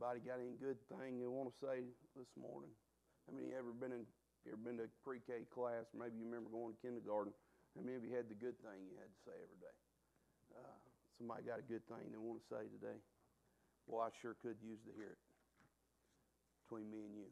Anybody got any good thing they want to say this morning? How many ever been in? You ever been to pre-K class? Maybe you remember going to kindergarten. How many of you had the good thing you had to say every day? Uh, somebody got a good thing they want to say today? Well, I sure could use to hear it between me and you.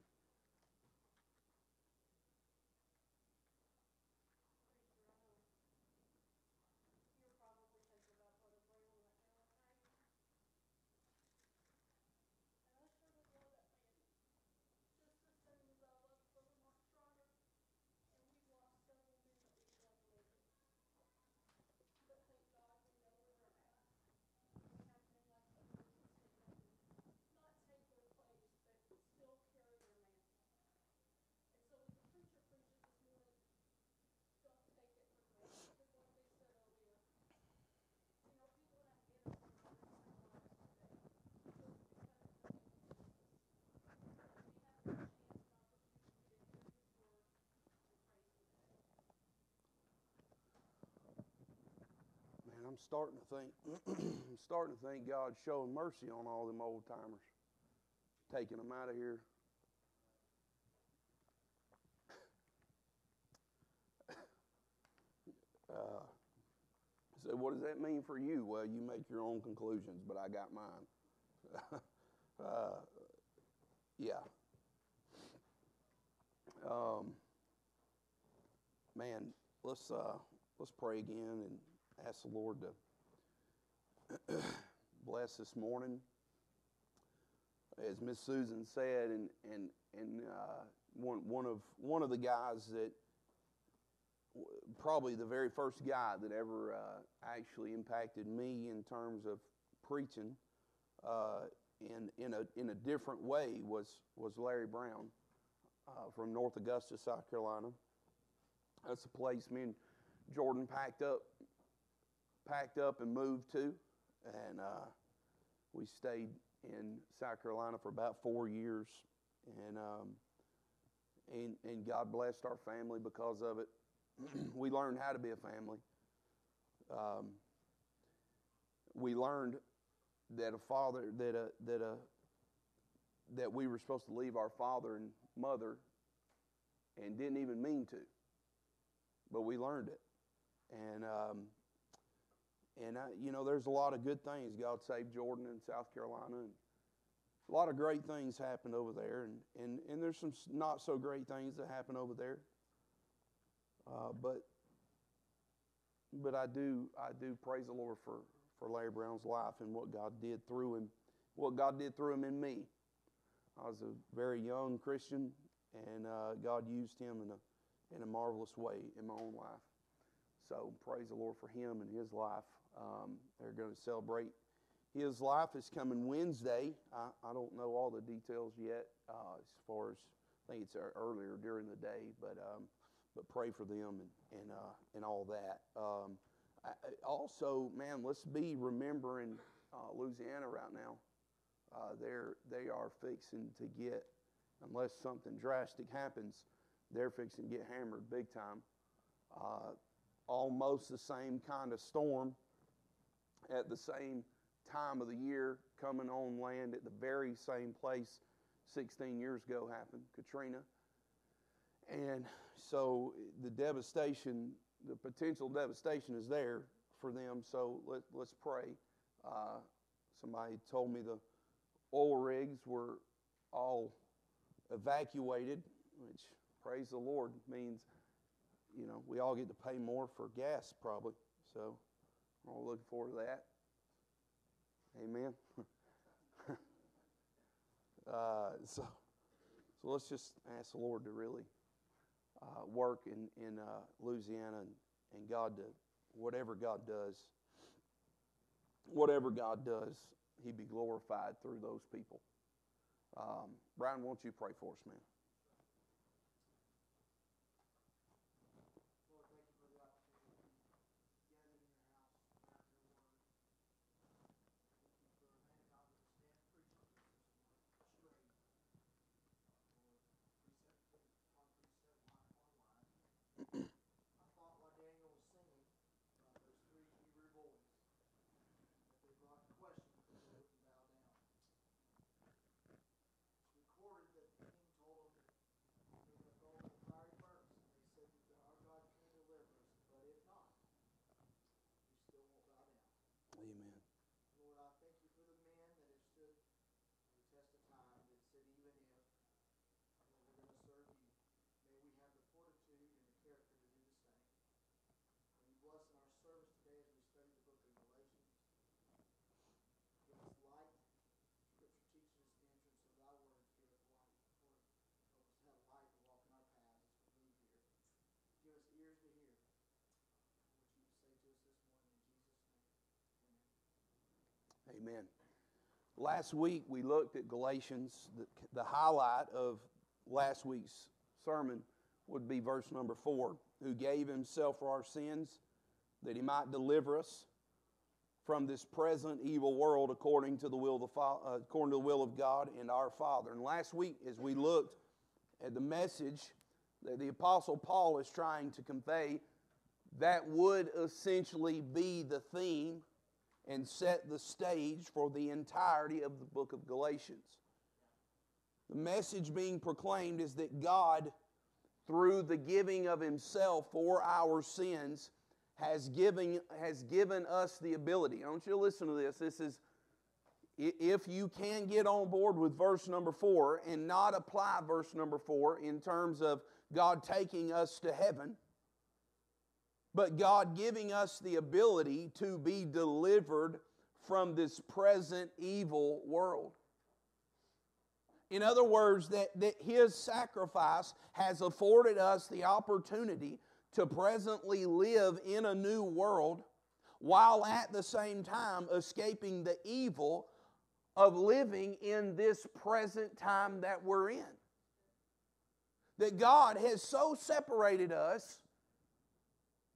I'm starting to think, I'm starting to think God's showing mercy on all them old timers, taking them out of here. Uh, so, what does that mean for you? Well, you make your own conclusions, but I got mine. uh, yeah. Um, man, let's uh, let's pray again and ask the Lord to bless this morning. As Miss Susan said, and and and uh, one one of one of the guys that probably the very first guy that ever uh, actually impacted me in terms of preaching uh, in in a in a different way was was Larry Brown uh, from North Augusta, South Carolina. That's a place me and Jordan packed up packed up and moved to, and uh, we stayed in South Carolina for about four years, and um, and and God blessed our family because of it. we learned how to be a family. Um, we learned that a father that a that a that we were supposed to leave our father and mother and didn't even mean to but we learned it and um, and I, you know there's a lot of good things god saved jordan and south carolina and a lot of great things happened over there and, and, and there's some not so great things that happen over there uh, but but I do I do praise the Lord for, for Larry Brown's life and what God did through him, what God did through him in me. I was a very young Christian, and uh, God used him in a in a marvelous way in my own life. So praise the Lord for him and his life. Um, they're going to celebrate his life is coming Wednesday. I, I don't know all the details yet uh, as far as I think it's earlier during the day, but um, but pray for them and and uh, and all that. Um, I, also, man, let's be remembering uh, Louisiana right now. Uh, they're they are fixing to get, unless something drastic happens, they're fixing to get hammered big time. Uh, almost the same kind of storm at the same time of the year coming on land at the very same place 16 years ago happened, Katrina. And so the devastation, the potential devastation is there for them. So let, let's pray. Uh, somebody told me the oil rigs were all evacuated, which, praise the Lord, means, you know, we all get to pay more for gas probably. So we're all looking forward to that. Amen. uh, so, so let's just ask the Lord to really uh, work in, in uh, Louisiana and, and God to, whatever God does, whatever God does, He be glorified through those people. Um, Brian, won't you pray for us, man? Amen. Last week we looked at Galatians. The, the highlight of last week's sermon would be verse number four who gave himself for our sins that he might deliver us from this present evil world according to the will of, the, uh, according to the will of God and our Father. And last week, as we looked at the message that the Apostle Paul is trying to convey, that would essentially be the theme and set the stage for the entirety of the book of Galatians. The message being proclaimed is that God, through the giving of Himself for our sins, has given, has given us the ability. I want you to listen to this. This is, if you can get on board with verse number four and not apply verse number four in terms of God taking us to heaven, but God giving us the ability to be delivered from this present evil world. In other words, that, that His sacrifice has afforded us the opportunity to presently live in a new world while at the same time escaping the evil of living in this present time that we're in. That God has so separated us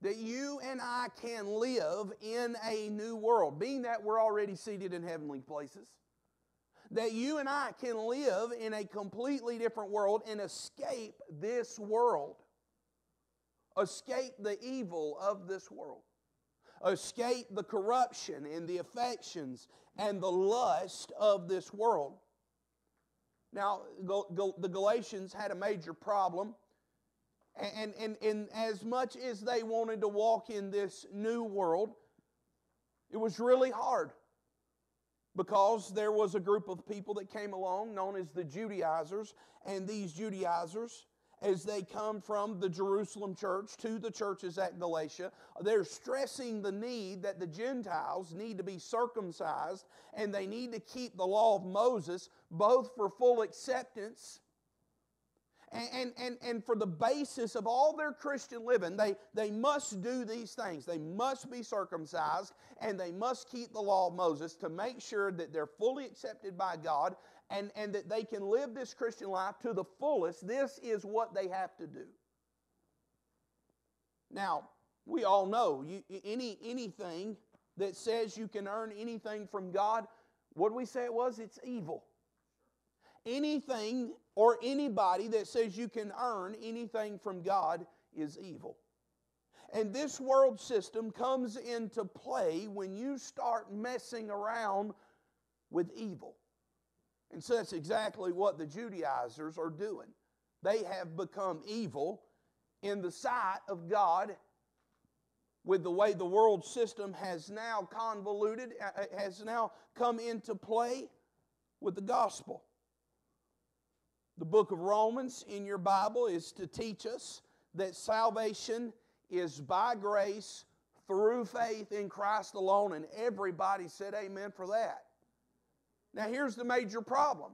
that you and I can live in a new world, being that we're already seated in heavenly places. That you and I can live in a completely different world and escape this world. Escape the evil of this world. Escape the corruption and the affections and the lust of this world. Now, the Galatians had a major problem and, and, and as much as they wanted to walk in this new world, it was really hard because there was a group of people that came along known as the Judaizers, and these Judaizers, as they come from the Jerusalem church to the churches at Galatia, they're stressing the need that the Gentiles need to be circumcised and they need to keep the law of Moses both for full acceptance and, and, and for the basis of all their Christian living, they, they must do these things. They must be circumcised and they must keep the law of Moses to make sure that they're fully accepted by God and, and that they can live this Christian life to the fullest. This is what they have to do. Now, we all know you, any, anything that says you can earn anything from God, what do we say it was? It's evil. Anything or anybody that says you can earn anything from God is evil. And this world system comes into play when you start messing around with evil. And so that's exactly what the Judaizers are doing. They have become evil in the sight of God with the way the world system has now convoluted, uh, uh, has now come into play with the gospel. The book of Romans in your Bible is to teach us that salvation is by grace through faith in Christ alone, and everybody said amen for that. Now, here's the major problem.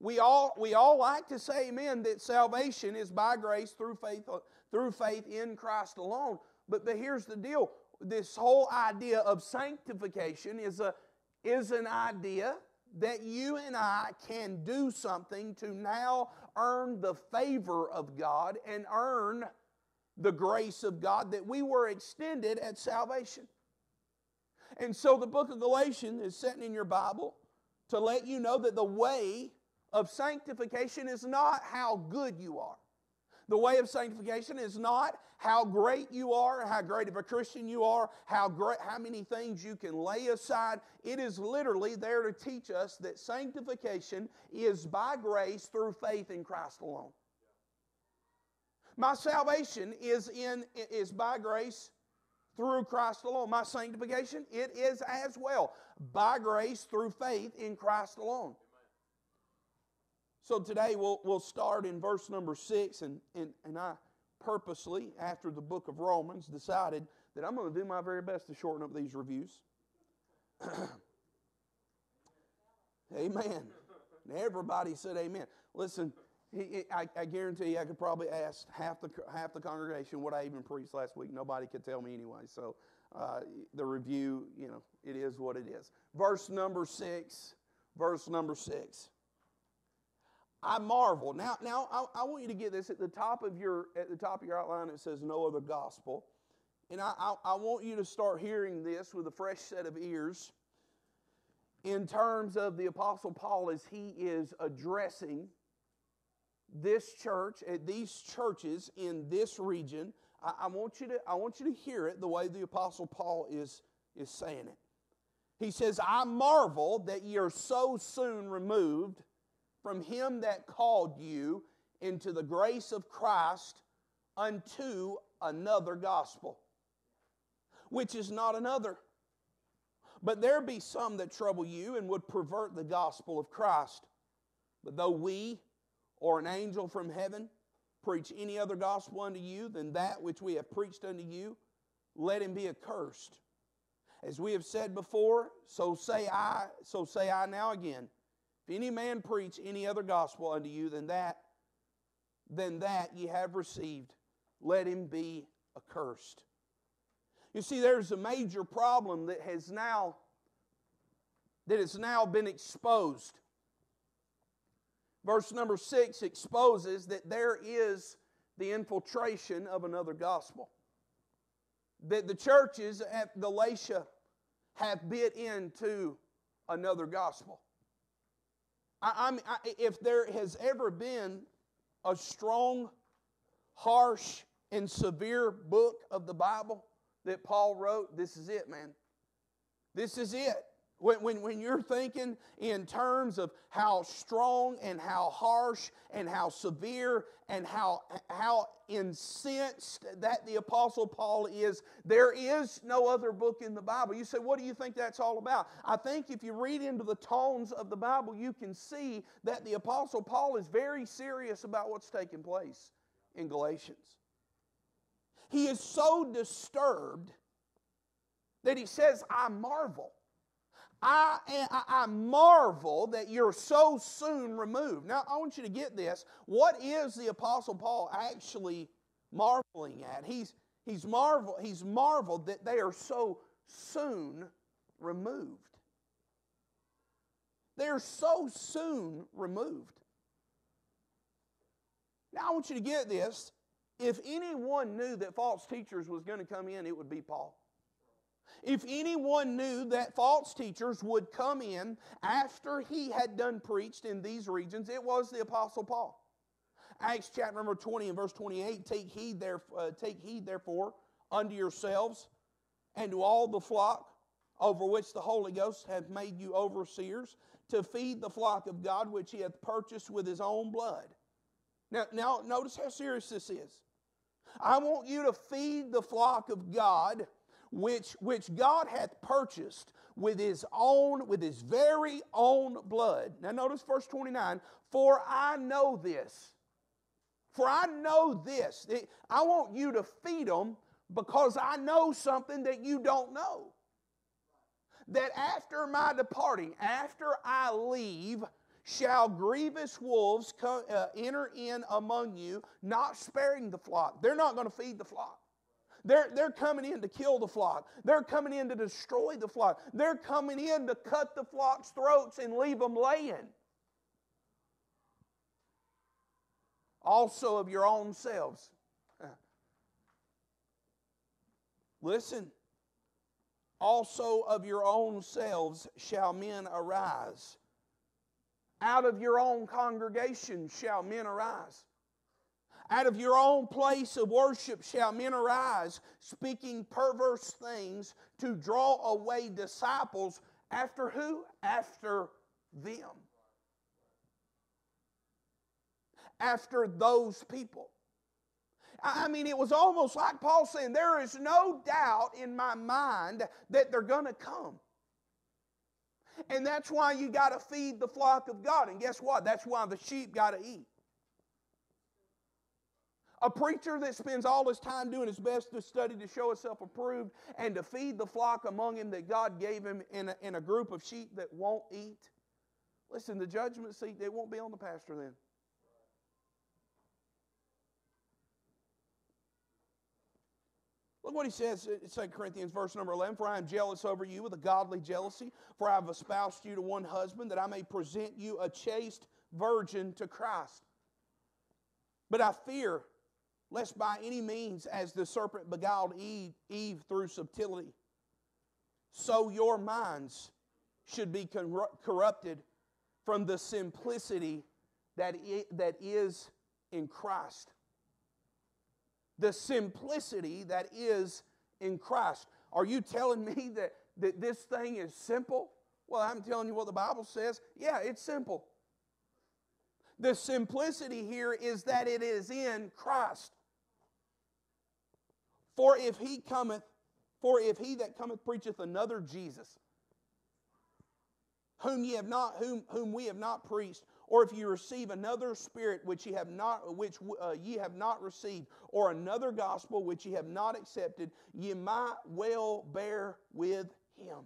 We all, we all like to say amen that salvation is by grace through faith, through faith in Christ alone. But, but here's the deal this whole idea of sanctification is, a, is an idea that you and I can do something to now earn the favor of God and earn the grace of God that we were extended at salvation. And so the book of Galatians is sitting in your Bible to let you know that the way of sanctification is not how good you are. The way of sanctification is not how great you are, how great of a Christian you are, how great how many things you can lay aside. It is literally there to teach us that sanctification is by grace through faith in Christ alone. My salvation is in is by grace through Christ alone. My sanctification it is as well by grace through faith in Christ alone. So today we'll, we'll start in verse number six, and, and, and I purposely, after the book of Romans, decided that I'm going to do my very best to shorten up these reviews. amen. Everybody said amen. Listen, he, I, I, guarantee you I could probably ask half the, half the congregation what I even preached last week. Nobody could tell me anyway. So uh, the review, you know, it is what it is. Verse number six. Verse number six. I marvel. Now, now I, I, want you to get this at the top of your at the top of your outline. It says no other gospel, and I, I, I want you to start hearing this with a fresh set of ears. In terms of the Apostle Paul, as he is addressing this church at these churches in this region, I, I want you to I want you to hear it the way the Apostle Paul is is saying it. He says, "I marvel that ye are so soon removed." From him that called you into the grace of Christ unto another gospel, which is not another. But there be some that trouble you and would pervert the gospel of Christ. But though we or an angel from heaven preach any other gospel unto you than that which we have preached unto you, let him be accursed. As we have said before, so say I, so say I now again. If any man preach any other gospel unto you than that, than that ye have received, let him be accursed. You see, there's a major problem that has now that has now been exposed. Verse number six exposes that there is the infiltration of another gospel. That the churches at Galatia have bit into another gospel. I, I, if there has ever been a strong, harsh, and severe book of the Bible that Paul wrote, this is it, man. This is it. When, when, when you're thinking in terms of how strong and how harsh and how severe and how, how incensed that the Apostle Paul is, there is no other book in the Bible. You say, what do you think that's all about? I think if you read into the tones of the Bible, you can see that the Apostle Paul is very serious about what's taking place in Galatians. He is so disturbed that he says, I marvel. I, I, marvel that you're so soon removed. Now, I want you to get this. What is the Apostle Paul actually marveling at? He's, he's, marvel, he's marveled that they are so soon removed. They're so soon removed. Now, I want you to get this. If anyone knew that false teachers was going to come in, it would be Paul. If anyone knew that false teachers would come in after he had done preached in these regions, it was the Apostle Paul. Acts chapter number 20 and verse 28 Take heed, there, uh, take heed therefore unto yourselves and to all the flock over which the Holy Ghost hath made you overseers to feed the flock of God which he hath purchased with his own blood. Now, now notice how serious this is. I want you to feed the flock of God which, which God hath purchased with his own, with his very own blood. Now notice verse 29, for I know this. For I know this. I want you to feed them because I know something that you don't know. That after my departing, after I leave, shall grievous wolves come, uh, enter in among you, not sparing the flock. They're not going to feed the flock. They're, they're coming in to kill the flock. They're coming in to destroy the flock. They're coming in to cut the flock's throats and leave them laying. Also of your own selves. Listen. Also of your own selves shall men arise. Out of your own congregation shall men arise. Out of your own place of worship shall men arise, speaking perverse things to draw away disciples. After who? After them. After those people. I mean, it was almost like Paul saying, There is no doubt in my mind that they're going to come. And that's why you got to feed the flock of God. And guess what? That's why the sheep got to eat. A preacher that spends all his time doing his best to study to show himself approved and to feed the flock among him that God gave him in a, in a group of sheep that won't eat. Listen, the judgment seat, they won't be on the pastor then. Look what he says in 2 Corinthians, verse number 11 For I am jealous over you with a godly jealousy, for I have espoused you to one husband, that I may present you a chaste virgin to Christ. But I fear lest by any means, as the serpent beguiled Eve, Eve through subtlety, so your minds should be corrupted from the simplicity that that is in Christ. The simplicity that is in Christ. Are you telling me that, that this thing is simple? Well, I'm telling you what the Bible says. Yeah, it's simple. The simplicity here is that it is in Christ. For if he cometh, for if he that cometh preacheth another Jesus, whom ye have not, whom, whom we have not preached, or if you receive another spirit which ye have not, which uh, ye have not received, or another gospel which ye have not accepted, ye might well bear with him.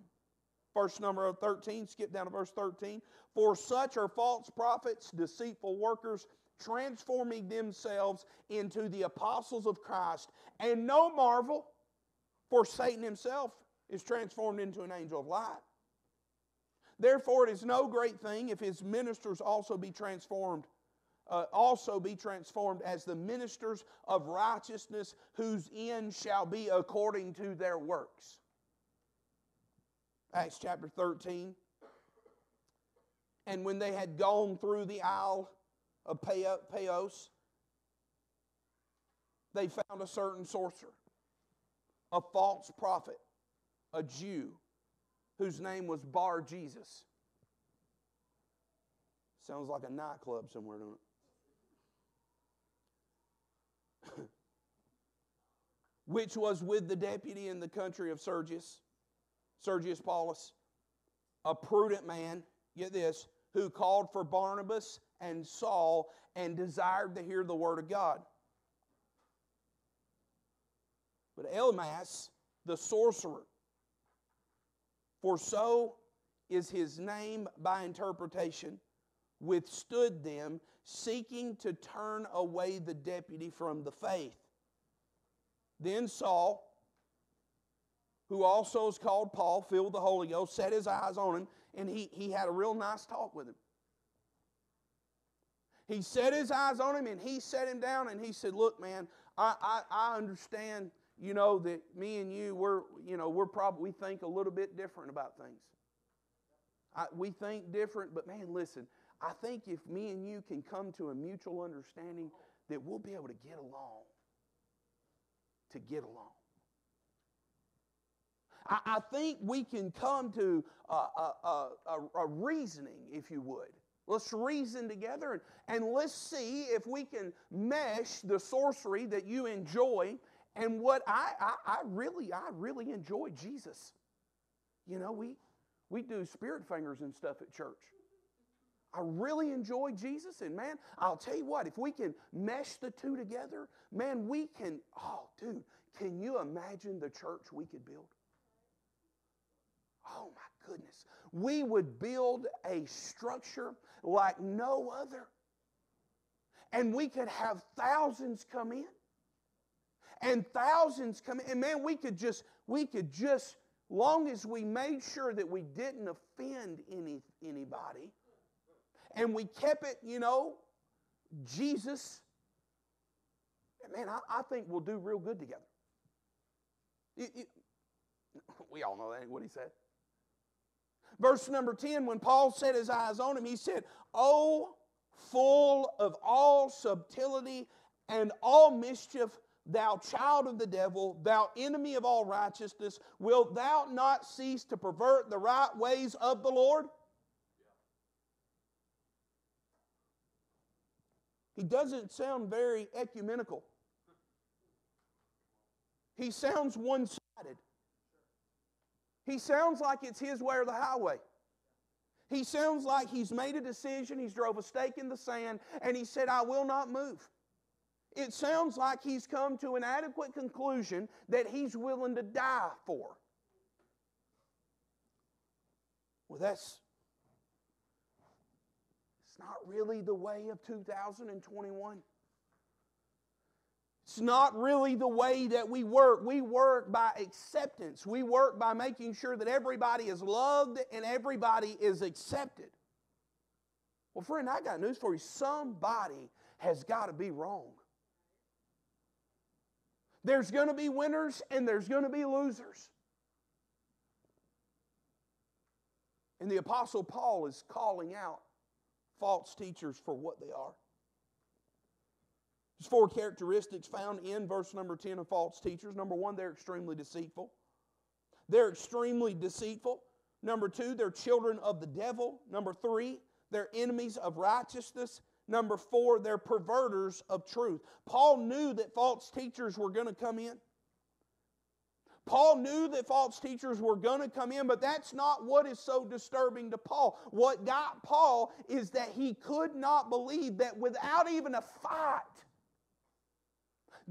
Verse number 13, skip down to verse 13. For such are false prophets, deceitful workers, transforming themselves into the apostles of Christ. And no marvel, for Satan himself is transformed into an angel of light. Therefore, it is no great thing if his ministers also be transformed, uh, also be transformed as the ministers of righteousness, whose end shall be according to their works. Acts chapter 13. And when they had gone through the Isle of Paphos, they found a certain sorcerer, a false prophet, a Jew, whose name was Bar Jesus. Sounds like a nightclub somewhere, don't it? Which was with the deputy in the country of Sergius, Sergius Paulus, a prudent man, get this, who called for Barnabas and Saul and desired to hear the word of God. But Elymas, the sorcerer, for so is his name by interpretation, withstood them, seeking to turn away the deputy from the faith. Then Saul, who also is called Paul, filled with the Holy Ghost, set his eyes on him, and he, he had a real nice talk with him. He set his eyes on him and he set him down and he said, Look, man, I, I, I understand, you know, that me and you, we're, you know, we're probably, we think a little bit different about things. I, we think different, but man, listen, I think if me and you can come to a mutual understanding, that we'll be able to get along. To get along. I, I think we can come to a, a, a, a reasoning, if you would, Let's reason together and, and let's see if we can mesh the sorcery that you enjoy and what I, I, I really, I really enjoy Jesus. You know, we, we do spirit fingers and stuff at church. I really enjoy Jesus, and man, I'll tell you what, if we can mesh the two together, man, we can, oh, dude, can you imagine the church we could build? Oh, my goodness. We would build a structure like no other. And we could have thousands come in. And thousands come in. And man, we could just, we could just, long as we made sure that we didn't offend any, anybody, and we kept it, you know, Jesus, man, I, I think we'll do real good together. we all know that what he said. Verse number 10, when Paul set his eyes on him, he said, Oh, full of all subtlety and all mischief, thou child of the devil, thou enemy of all righteousness, wilt thou not cease to pervert the right ways of the Lord? He doesn't sound very ecumenical. He sounds one sided. He sounds like it's his way or the highway. He sounds like he's made a decision, he's drove a stake in the sand, and he said, I will not move. It sounds like he's come to an adequate conclusion that he's willing to die for. Well, that's it's not really the way of 2021. It's not really the way that we work. We work by acceptance. We work by making sure that everybody is loved and everybody is accepted. Well, friend, I got news for you. Somebody has got to be wrong. There's going to be winners and there's going to be losers. And the Apostle Paul is calling out false teachers for what they are. There's four characteristics found in verse number 10 of false teachers. Number one, they're extremely deceitful. They're extremely deceitful. Number two, they're children of the devil. Number three, they're enemies of righteousness. Number four, they're perverters of truth. Paul knew that false teachers were going to come in. Paul knew that false teachers were going to come in, but that's not what is so disturbing to Paul. What got Paul is that he could not believe that without even a fight,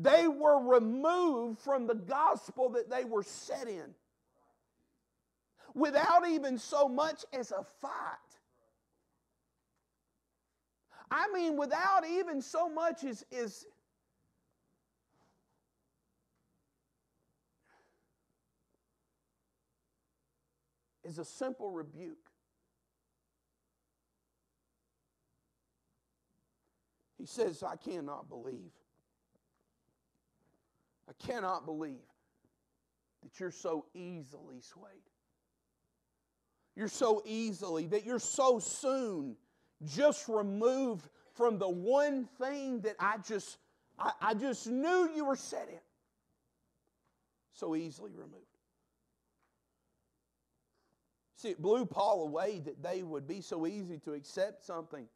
they were removed from the gospel that they were set in. Without even so much as a fight. I mean, without even so much as, as is a simple rebuke. He says, I cannot believe I cannot believe that you're so easily swayed. You're so easily, that you're so soon just removed from the one thing that I just, I, I just knew you were set in. So easily removed. See, it blew Paul away that they would be so easy to accept something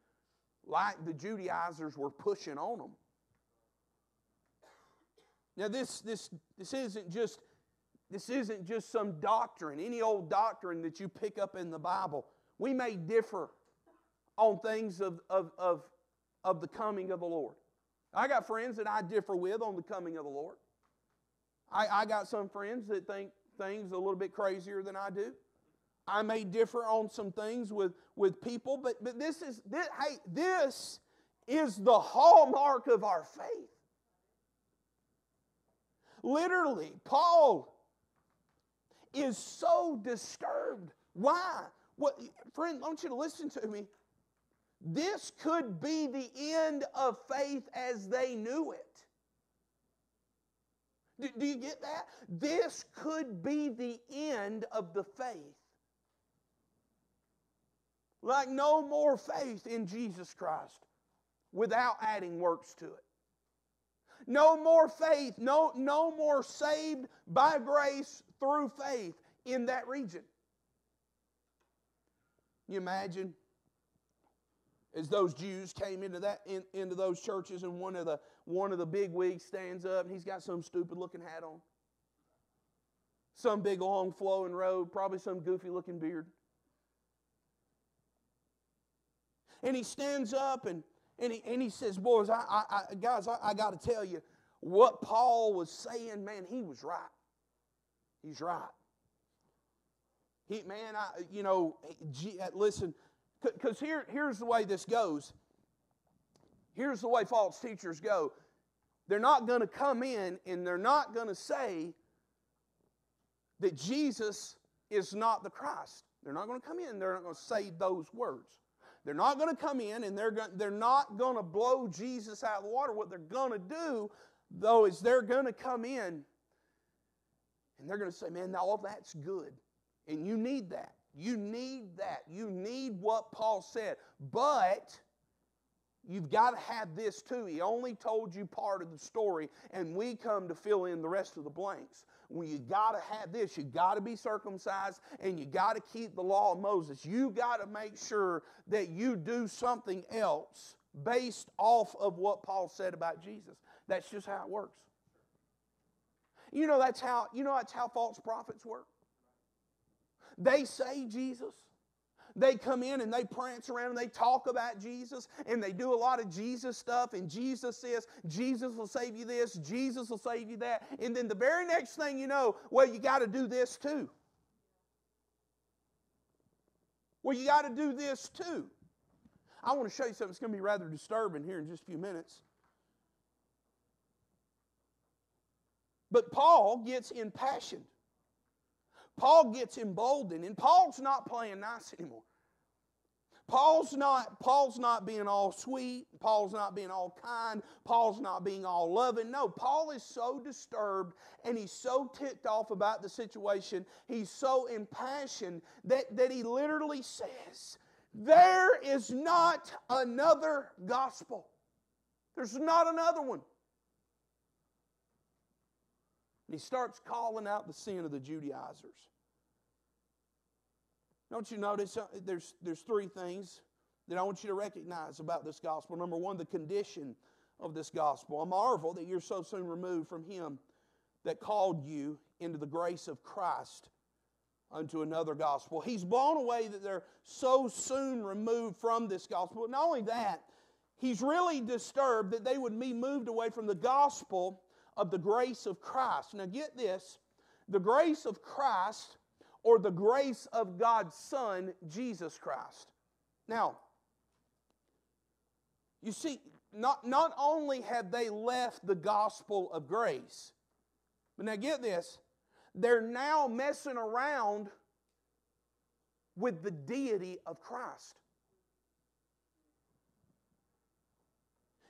like the Judaizers were pushing on them. Now, this, this, this isn't just this isn't just some doctrine, any old doctrine that you pick up in the Bible. We may differ on things of, of, of, of the coming of the Lord. I got friends that I differ with on the coming of the Lord. I, I got some friends that think things a little bit crazier than I do. I may differ on some things with, with people, but, but this is this, hey, this is the hallmark of our faith. Literally, Paul is so disturbed. Why? What, friend, I want you to listen to me. This could be the end of faith as they knew it. Do, do, you get that? This could be the end of the faith. Like no more faith in Jesus Christ without adding works to it. No more faith, no, no more saved by grace through faith in that region. You imagine as those Jews came into that in, into those churches and one of the one of the big wigs stands up and he's got some stupid looking hat on. Some big long flowing robe, probably some goofy looking beard. And he stands up and and he, and he says, Boys, I, I, I guys, I, I got to tell you, what Paul was saying, man, he was right. He's right. He, man, I, you know, uh, listen, because here, here's the way this goes. Here's the way false teachers go. They're not going to come in and they're not going to say that Jesus is not the Christ. They're not going to come in they're not going to say those words. They're not going to come in and they're, going, they're not going to blow Jesus out of the water. What they're going to do, though, is they're going to come in and they're going to say, man, all that's good. And you need that. You need that. You need what Paul said. But you've got to have this too. He only told you part of the story, and we come to fill in the rest of the blanks. Well, you got to have this. You got to be circumcised and you got to keep the law of Moses. You got to make sure that you do something else based off of what Paul said about Jesus. That's just how it works. You know that's how you know that's how false prophets work. They say Jesus, they come in and they prance around and they talk about Jesus and they do a lot of Jesus stuff. And Jesus says, Jesus will save you this, Jesus will save you that. And then the very next thing you know, well, you got to do this too. Well, you got to do this too. I want to show you something that's going to be rather disturbing here in just a few minutes. But Paul gets impassioned. Paul gets emboldened, and Paul's not playing nice anymore. Paul's not, Paul's not being all sweet. Paul's not being all kind. Paul's not being all loving. No, Paul is so disturbed and he's so ticked off about the situation. He's so impassioned that, that he literally says, There is not another gospel. There's not another one. And he starts calling out the sin of the Judaizers. Don't you notice uh, there's, there's three things that I want you to recognize about this gospel. Number one, the condition of this gospel. I marvel that you're so soon removed from Him that called you into the grace of Christ unto another gospel. He's blown away that they're so soon removed from this gospel. Not only that, he's really disturbed that they would be moved away from the gospel of the grace of Christ. Now, get this the grace of Christ or the grace of God's Son, Jesus Christ. Now, you see, not, not only have they left the gospel of grace, but now get this, they're now messing around with the deity of Christ.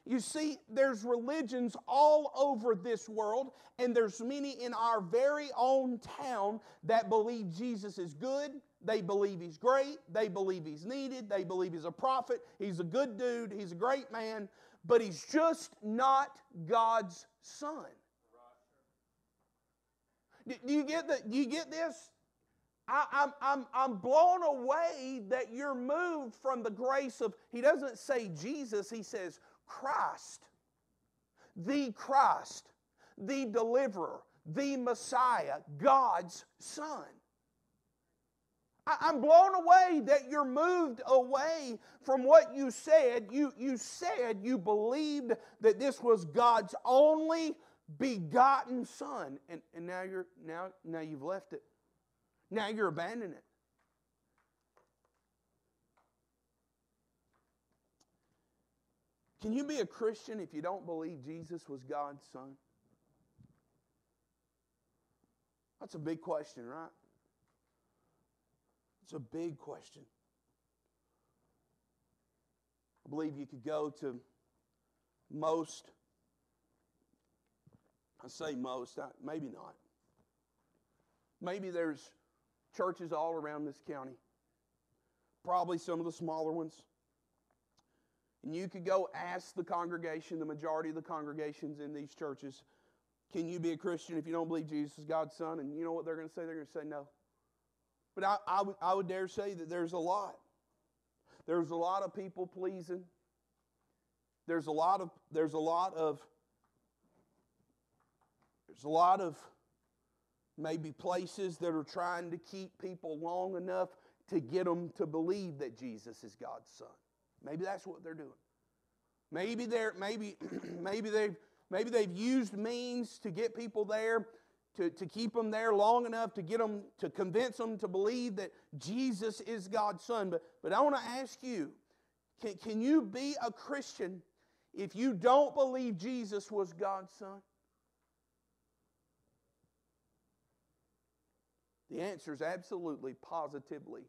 You see, there's religions all over this world, and there's many in our very own town that believe Jesus is good. They believe he's great. They believe he's needed. They believe he's a prophet. He's a good dude. He's a great man. But he's just not God's son. Do you get, the, do you get this? I, am I'm, I'm blown away that you're moved from the grace of, he doesn't say Jesus, he says Christ, the Christ, the deliverer, the Messiah, God's Son. I'm blown away that you're moved away from what you said. You, you said you believed that this was God's only begotten Son. And, and now, you're, now, now you've left it. Now you're abandoning it. Can you be a Christian if you don't believe Jesus was God's Son? That's a big question, right? It's a big question. I believe you could go to most, I say most, maybe not. Maybe there's churches all around this county, probably some of the smaller ones. And you could go ask the congregation, the majority of the congregations in these churches, can you be a Christian if you don't believe Jesus is God's Son? And you know what they're going to say? They're going to say no. But I, I, would, I would dare say that there's a lot. There's a lot of people pleasing. There's a lot of there's a lot of there's a lot of maybe places that are trying to keep people long enough to get them to believe that Jesus is God's son. Maybe that's what they're doing. Maybe they're maybe maybe they've maybe they've used means to get people there to, to keep them there long enough to get them to convince them to believe that Jesus is God's son. But but I want to ask you, can, can you be a Christian if you don't believe Jesus was God's son? The answer is absolutely, positively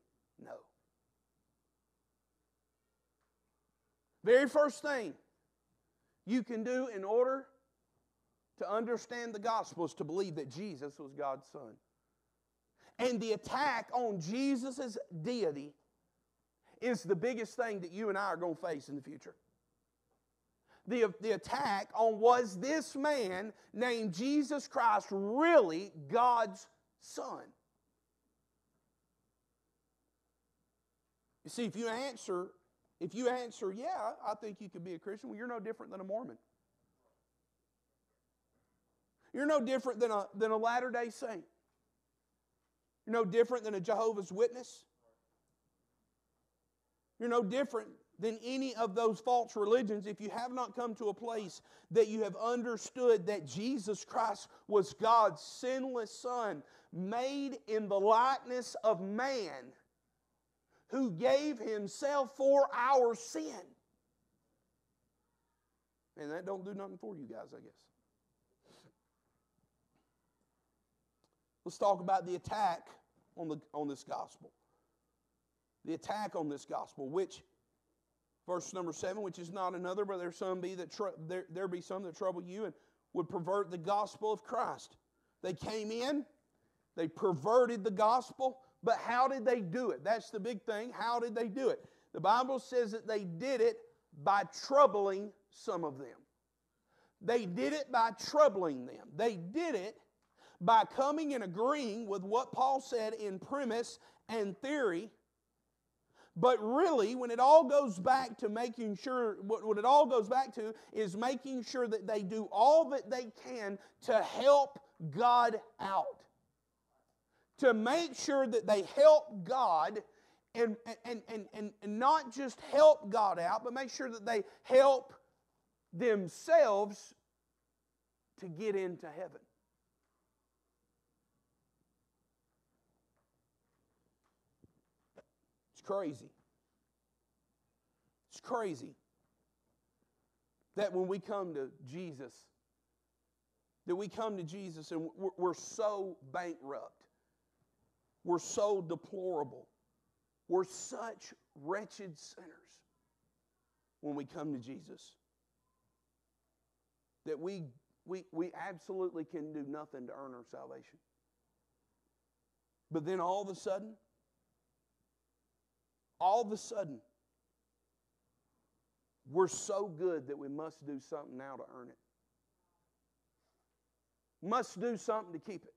no. Very first thing you can do in order to understand the gospel is to believe that Jesus was God's Son. And the attack on Jesus' deity is the biggest thing that you and I are going to face in the future. The, the attack on was this man named Jesus Christ really God's Son? You see, if you answer if you answer, yeah, I think you could be a Christian, well, you're no different than a Mormon. You're no different than a, than a Latter day Saint. You're no different than a Jehovah's Witness. You're no different than any of those false religions if you have not come to a place that you have understood that Jesus Christ was God's sinless Son, made in the likeness of man who gave himself for our sin. And that don't do nothing for you guys, I guess. let's talk about the attack on, the, on this gospel. The attack on this gospel, which, verse number seven, which is not another, but there some be that tr- there, there be some that trouble you and would pervert the gospel of Christ. They came in, they perverted the gospel, but how did they do it? That's the big thing. How did they do it? The Bible says that they did it by troubling some of them. They did it by troubling them. They did it by coming and agreeing with what Paul said in premise and theory. But really, when it all goes back to making sure, what it all goes back to is making sure that they do all that they can to help God out. To make sure that they help God and, and, and, and, and not just help God out, but make sure that they help themselves to get into heaven. It's crazy. It's crazy that when we come to Jesus, that we come to Jesus and we're, we're so bankrupt, we're so deplorable, we're such wretched sinners when we come to Jesus that we, we, we absolutely can do nothing to earn our salvation. But then all of a sudden, all of a sudden, we're so good that we must do something now to earn it. Must do something to keep it.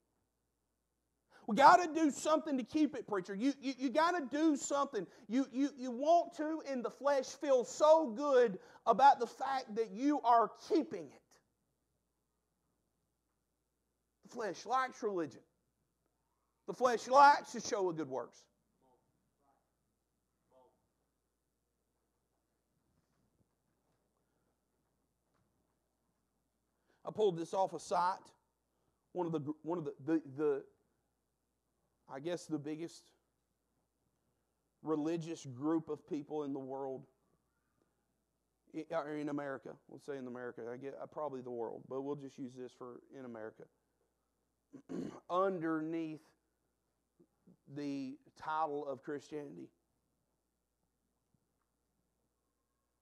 We got to do something to keep it, preacher. You, you, you got to do something. You, you, you want to, in the flesh, feel so good about the fact that you are keeping it. The flesh likes religion, the flesh likes to show a good works. I pulled this off a site. One of the one of the, the, the I guess the biggest religious group of people in the world or in America. We'll say in America. I get uh, probably the world, but we'll just use this for in America. Underneath the title of Christianity,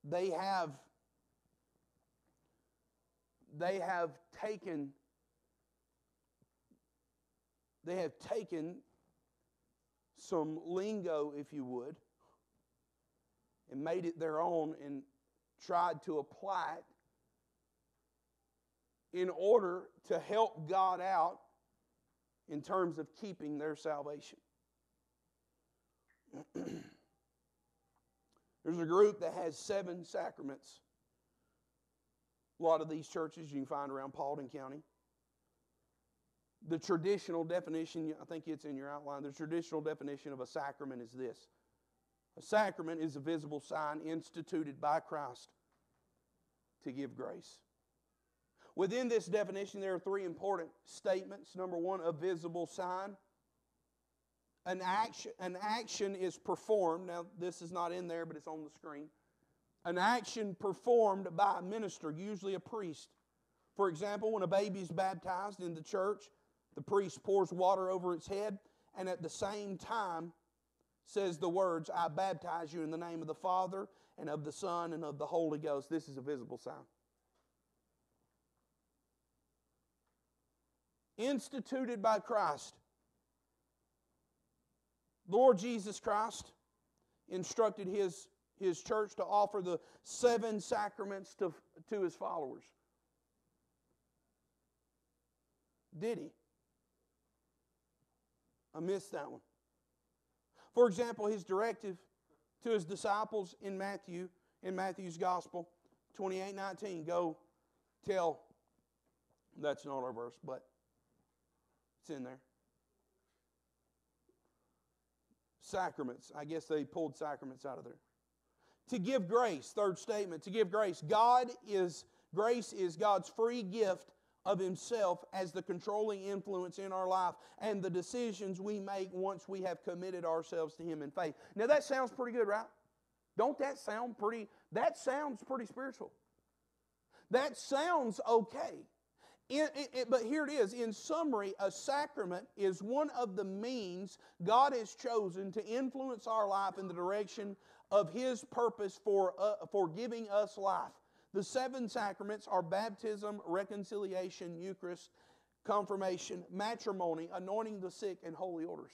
they have they have taken they have taken some lingo, if you would, and made it their own and tried to apply it in order to help God out in terms of keeping their salvation. There's a group that has seven sacraments. A lot of these churches you can find around Paulding County. The traditional definition, I think it's in your outline, the traditional definition of a sacrament is this a sacrament is a visible sign instituted by Christ to give grace. Within this definition, there are three important statements. Number one, a visible sign. An action, an action is performed. Now, this is not in there, but it's on the screen. An action performed by a minister, usually a priest. For example, when a baby is baptized in the church, the priest pours water over its head and at the same time says the words, I baptize you in the name of the Father and of the Son and of the Holy Ghost. This is a visible sign. Instituted by Christ. Lord Jesus Christ instructed his, his church to offer the seven sacraments to, to his followers. Did he? I missed that one. For example, his directive to his disciples in Matthew, in Matthew's Gospel, 28 19, go tell, that's not our verse, but it's in there. Sacraments. I guess they pulled sacraments out of there. To give grace, third statement, to give grace. God is, grace is God's free gift of Himself as the controlling influence in our life and the decisions we make once we have committed ourselves to Him in faith. Now, that sounds pretty good, right? Don't that sound pretty? That sounds pretty spiritual. That sounds okay. In, in, but here it is. In summary, a sacrament is one of the means God has chosen to influence our life in the direction of His purpose for, uh, for giving us life. The seven sacraments are baptism, reconciliation, Eucharist, confirmation, matrimony, anointing the sick, and holy orders.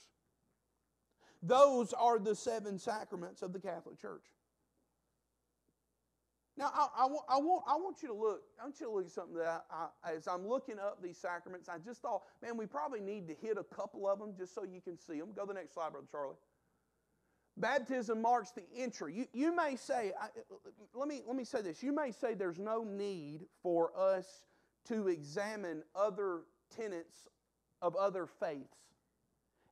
Those are the seven sacraments of the Catholic Church. Now, I, I, want, I, want, I want you to look. I want you to look at something that I, as I'm looking up these sacraments, I just thought, man, we probably need to hit a couple of them just so you can see them. Go to the next slide, Brother Charlie. Baptism marks the entry. You, you may say, I, let, me, let me say this. You may say there's no need for us to examine other tenets of other faiths.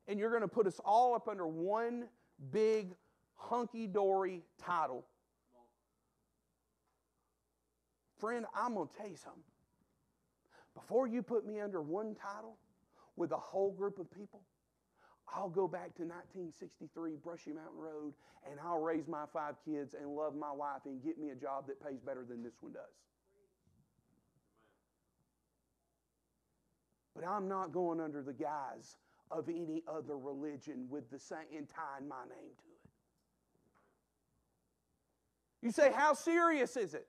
And you're going to put us all up under one big, hunky dory title Friend, I'm going to tell you something. Before you put me under one title with a whole group of people, I'll go back to 1963 Brushy Mountain Road and I'll raise my five kids and love my wife and get me a job that pays better than this one does. But I'm not going under the guise of any other religion with the same and tying my name to it. You say, how serious is it?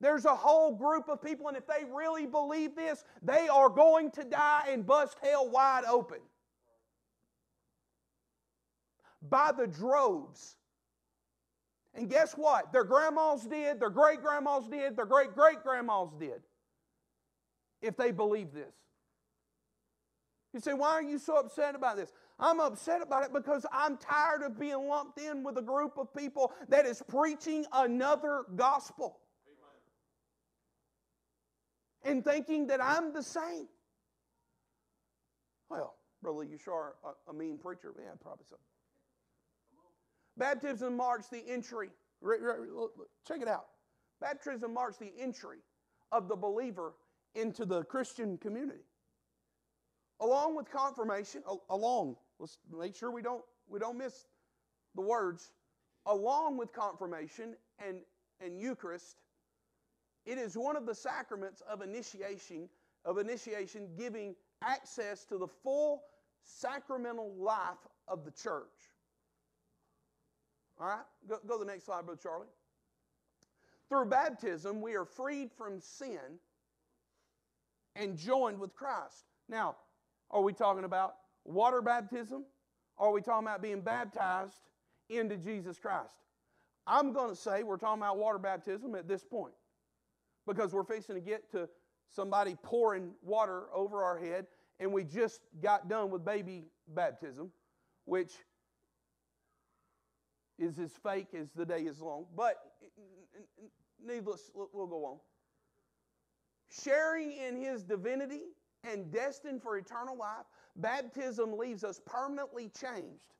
There's a whole group of people, and if they really believe this, they are going to die and bust hell wide open. By the droves. And guess what? Their grandmas did, their great grandmas did, their great great grandmas did. If they believe this. You say, why are you so upset about this? I'm upset about it because I'm tired of being lumped in with a group of people that is preaching another gospel and thinking that I'm the same. Well, Brother you sure are a, a mean preacher. Yeah, probably so. Baptism marks the entry. Check it out. Baptism marks the entry of the believer into the Christian community. Along with confirmation, along, let's make sure we don't, we don't miss the words, along with confirmation and, and Eucharist it is one of the sacraments of initiation, of initiation giving access to the full sacramental life of the church. All right, go, go to the next slide, Brother Charlie. Through baptism, we are freed from sin and joined with Christ. Now, are we talking about water baptism? Or are we talking about being baptized into Jesus Christ? I'm going to say we're talking about water baptism at this point because we're fixing to get to somebody pouring water over our head, and we just got done with baby baptism, which is as fake as the day is long. But needless, we'll go on. Sharing in his divinity and destined for eternal life, baptism leaves us permanently changed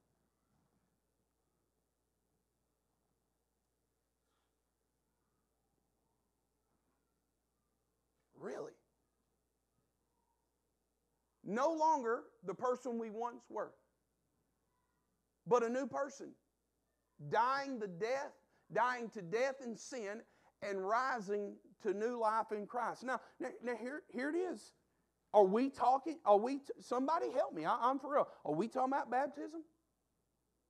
Really? No longer the person we once were, but a new person. Dying the death, dying to death and sin, and rising to new life in Christ. Now, now, now here, here it is. Are we talking? Are we? T- somebody help me. I, I'm for real. Are we talking about baptism?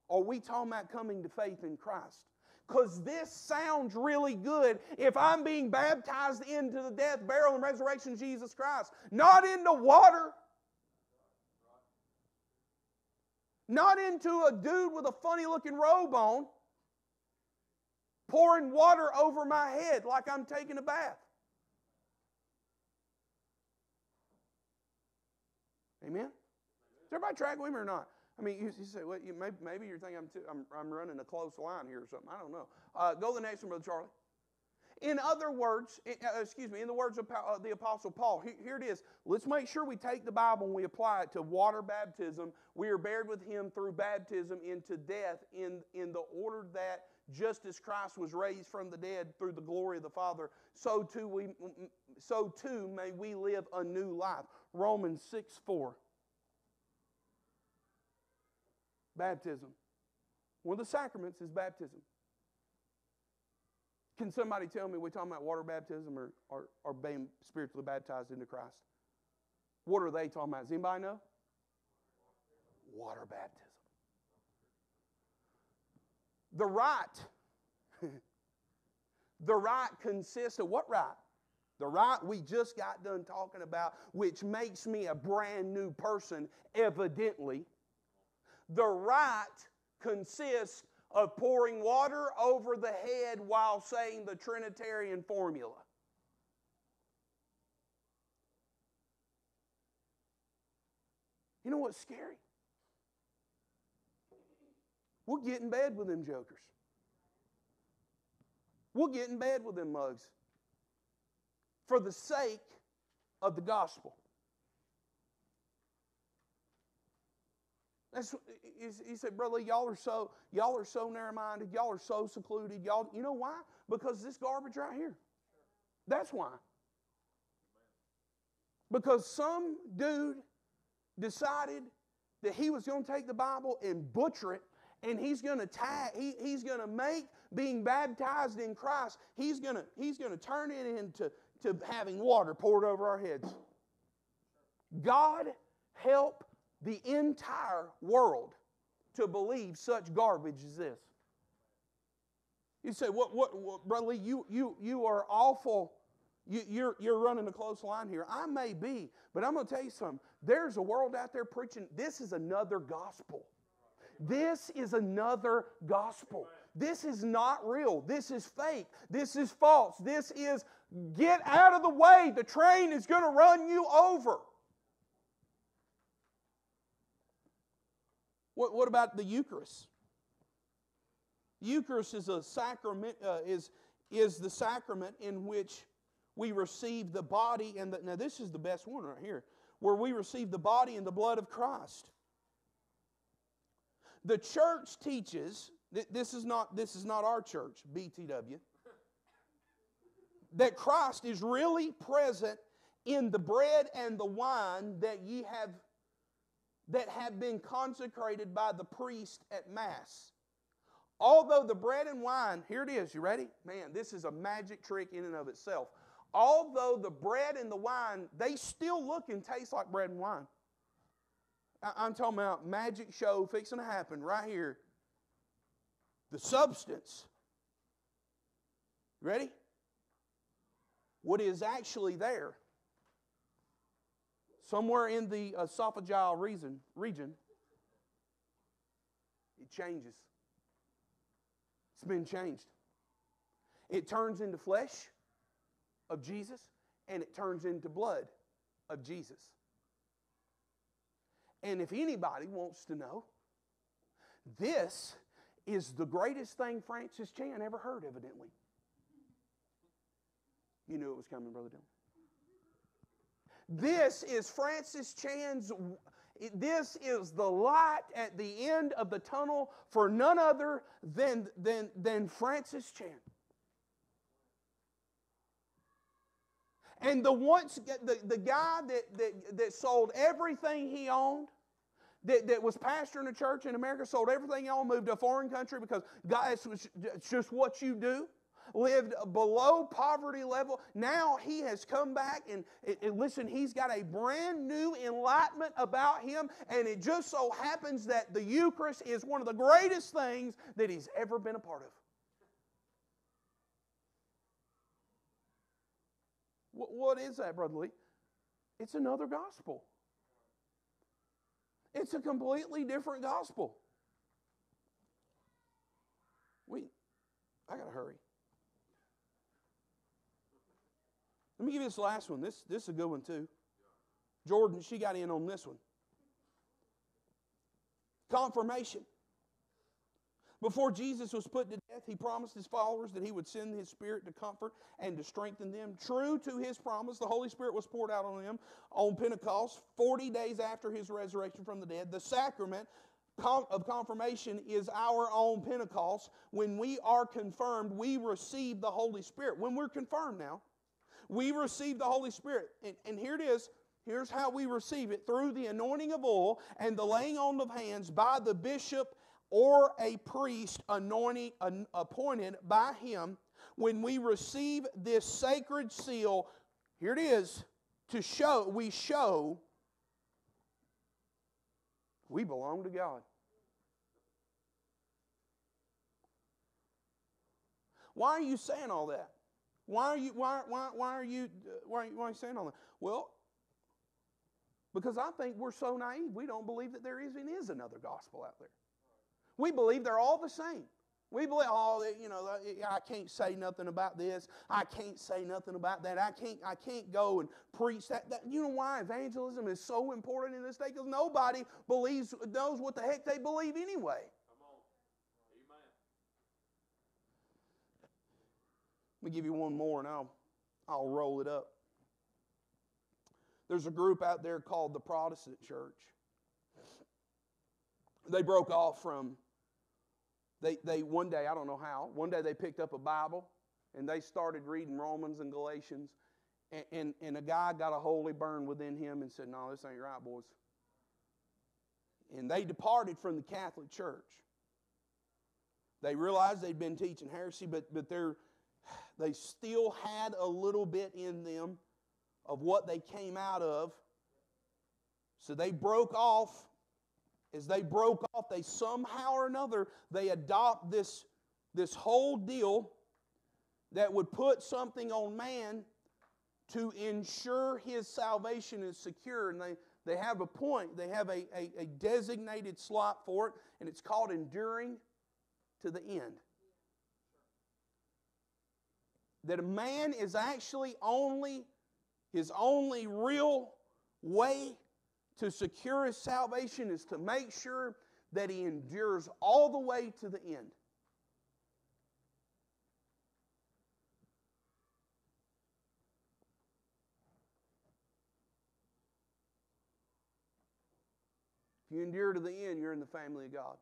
Are we talking about coming to faith in Christ? because this sounds really good if I'm being baptized into the death, burial, and resurrection of Jesus Christ. Not into water. Not into a dude with a funny looking robe on pouring water over my head like I'm taking a bath. Amen? Is everybody tracking with me or not? I mean, you, you say, well, you, maybe, maybe, you're thinking I'm, too, I'm, I'm, running a close line here or something. I don't know. Uh, go to the next one, Brother Charlie. In other words, uh, excuse me, in the words of uh, the Apostle Paul, here, it is. Let's make sure we take the Bible and we apply it to water baptism. We are buried with him through baptism into death in, in the order that just as Christ was raised from the dead through the glory of the Father, so too, we, so too may we live a new life. Romans 6 4. Baptism. One of the sacraments is baptism. Can somebody tell me we're talking about water baptism or, or, or being spiritually baptized into Christ? What are they talking about? Does anybody know? Water baptism. The rite, the rite consists of what rite? The rite we just got done talking about, which makes me a brand new person, evidently. The rite consists of pouring water over the head while saying the Trinitarian formula. You know what's scary? We'll get in bed with them jokers. We'll get in bed with them mugs for the sake of the gospel. That's, he said, brother, y'all are so y'all are so narrow-minded. Y'all are so secluded. Y'all, you know why? Because this garbage right here. That's why. Because some dude decided that he was going to take the Bible and butcher it, and he's going to tag, he, he's going to make being baptized in Christ, he's going to he's going to turn it into to having water poured over our heads. God help the entire world to believe such garbage as this. You say, what, what, what Brother Lee, you, you, you are awful. You, you're, you're running a close line here. I may be, but I'm going to tell you something. There's a world out there preaching, this is another gospel. This is another gospel. This is not real. This is fake. This is false. This is get out of the way. The train is going to run you over. What, what about the Eucharist? Eucharist is a sacrament, uh, is, is the sacrament in which we receive the body and the, now this is the best one right here, where we receive the body and the blood of Christ. The church teaches, that this is not, this is not our church, BTW, that Christ is really present in the bread and the wine that ye have that have been consecrated by the priest at Mass. Although the bread and wine, here it is, you ready? Man, this is a magic trick in and of itself. Although the bread and the wine, they still look and taste like bread and wine. I'm talking about magic show fixing to happen right here. The substance. Ready? What is actually there somewhere in the uh, esophageal reason, region, it changes. It's been changed. It turns into flesh of Jesus and it turns into blood of Jesus. And if anybody wants to know, this is the greatest thing Francis Chan ever heard, evidently. You knew it was coming, Brother Dillon. This is Francis Chan's, this is the light at the end of the tunnel for none other than, than, than Francis Chan. And the once the, the guy that, that, that sold everything he owned, that, that was pastoring a church in America, sold everything he owned, moved to a foreign country because guys, it's just what you do lived below poverty level. Now he has come back and, and, listen, he's got a brand new enlightenment about him. And it just so happens that the Eucharist is one of the greatest things that he's ever been a part of. What, is that, Brother Lee? It's another gospel. It's a completely different gospel. We, I got to hurry. Let me give you this last one. This, this is a good one, too. Jordan, she got in on this one. Confirmation. Before Jesus was put to death, he promised his followers that he would send his Spirit to comfort and to strengthen them. True to his promise, the Holy Spirit was poured out on them on Pentecost, 40 days after his resurrection from the dead. The sacrament of confirmation is our own Pentecost. When we are confirmed, we receive the Holy Spirit. When we're confirmed now, we receive the Holy Spirit. And, and here it is. Here's how we receive it through the anointing of oil and the laying on of hands by the bishop or a priest anointing, appointed by him when we receive this sacred seal, here it is, to show, we show we belong to God. Why are you saying all that? Why are you why why why are you why why are you saying all that? Well, because I think we're so naive, we don't believe that there even is another gospel out there. We believe they're all the same. We believe, oh, you know, I can't say nothing about this. I can't say nothing about that. I can't, I can't go and preach that. that. You know why evangelism is so important in this day? Because nobody believes, knows what the heck they believe anyway. Me give you one more and I'll, I'll roll it up. There's a group out there called the Protestant Church. They broke off from they, they one day, I don't know how, one day they picked up a Bible and they started reading Romans and Galatians. And, and, and a guy got a holy burn within him and said, No, this ain't right, boys. And they departed from the Catholic Church. They realized they'd been teaching heresy, but, but they're, they still had a little bit in them of what they came out of. So they broke off as they broke off, they somehow or another, they adopt this, this whole deal that would put something on man to ensure his salvation is secure. And they, they have a point, they have a, a, a designated slot for it, and it's called enduring to the end. That a man is actually only, his only real way to secure his salvation is to make sure that he endures all the way to the end. If you endure to the end, you're in the family of God.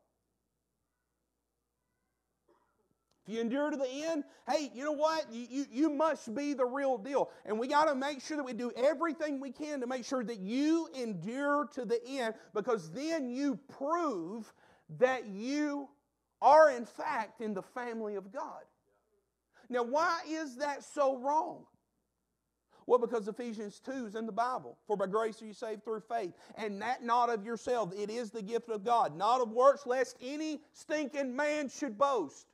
If you endure to the end, hey, you know what? You, you, you must be the real deal. And we got to make sure that we do everything we can to make sure that you endure to the end because then you prove that you are, in fact, in the family of God. Now, why is that so wrong? Well, because Ephesians 2 is in the Bible. For by grace are you saved through faith. And that not of yourself. It is the gift of God. Not of works, lest any stinking man should boast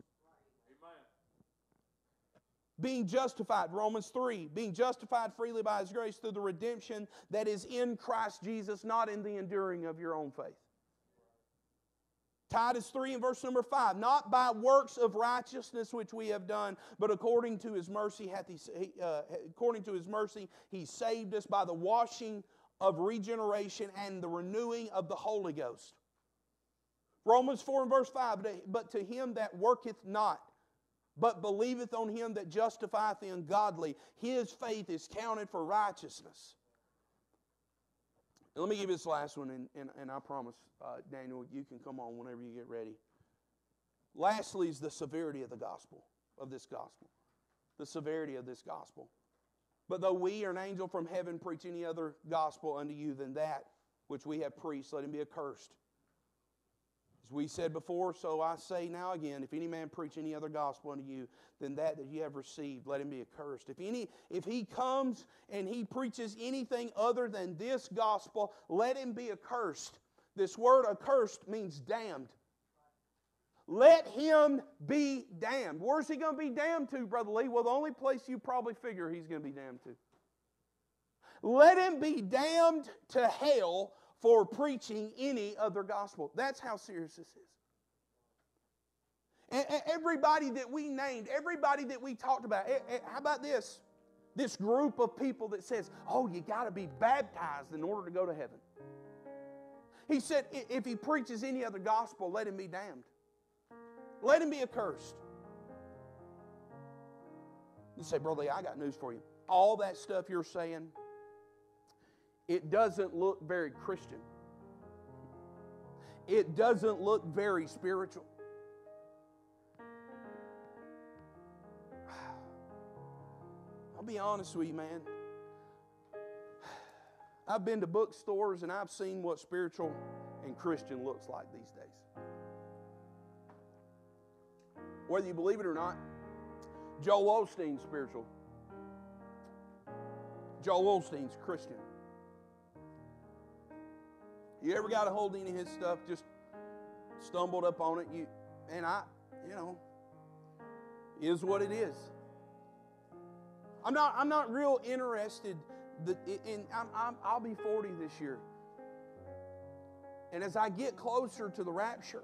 being justified, Romans 3, being justified freely by His grace through the redemption that is in Christ Jesus, not in the enduring of your own faith. Titus 3 and verse number 5, not by works of righteousness which we have done, but according to his mercy hath he, uh, according to his mercy he saved us by the washing of regeneration and the renewing of the Holy Ghost. Romans 4 and verse 5, but to him that worketh not but believeth on him that justifieth the ungodly, his faith is counted for righteousness. let me give you this last one, and, and, and I promise, uh, Daniel, you can come on whenever you get ready. Lastly, is the severity of the gospel, of this gospel. The severity of this gospel. But though we or an angel from heaven preach any other gospel unto you than that which we have preached, let him be accursed we said before, so I say now again, if any man preach any other gospel unto you than that that you have received, let him be accursed. If any if he comes and he preaches anything other than this gospel, let him be accursed. This word accursed means damned. Let him be damned. Where's he going to be damned to, Brother Lee? Well, the only place you probably figure he's going to be damned to. Let him be damned to hell for preaching any other gospel. That's how serious this is. And everybody that we named, everybody that we talked about, eh, eh, how about this? This group of people that says, oh, you got to be baptized in order to go to heaven. He said, if he preaches any other gospel, let him be damned. Let him be accursed. You say, Brother, I got news for you. All that stuff you're saying, it doesn't look very Christian. It doesn't look very spiritual. I'll be honest with you, man. I've been to bookstores and I've seen what spiritual and Christian looks like these days. Whether you believe it or not, Joel Osteen's spiritual. Joel Osteen's Christian. You ever got a hold of any of his stuff? Just stumbled up on it. You and I, you know, is what it is. I'm not. I'm not real interested. in. in I'm, I'm, I'll be 40 this year, and as I get closer to the rapture,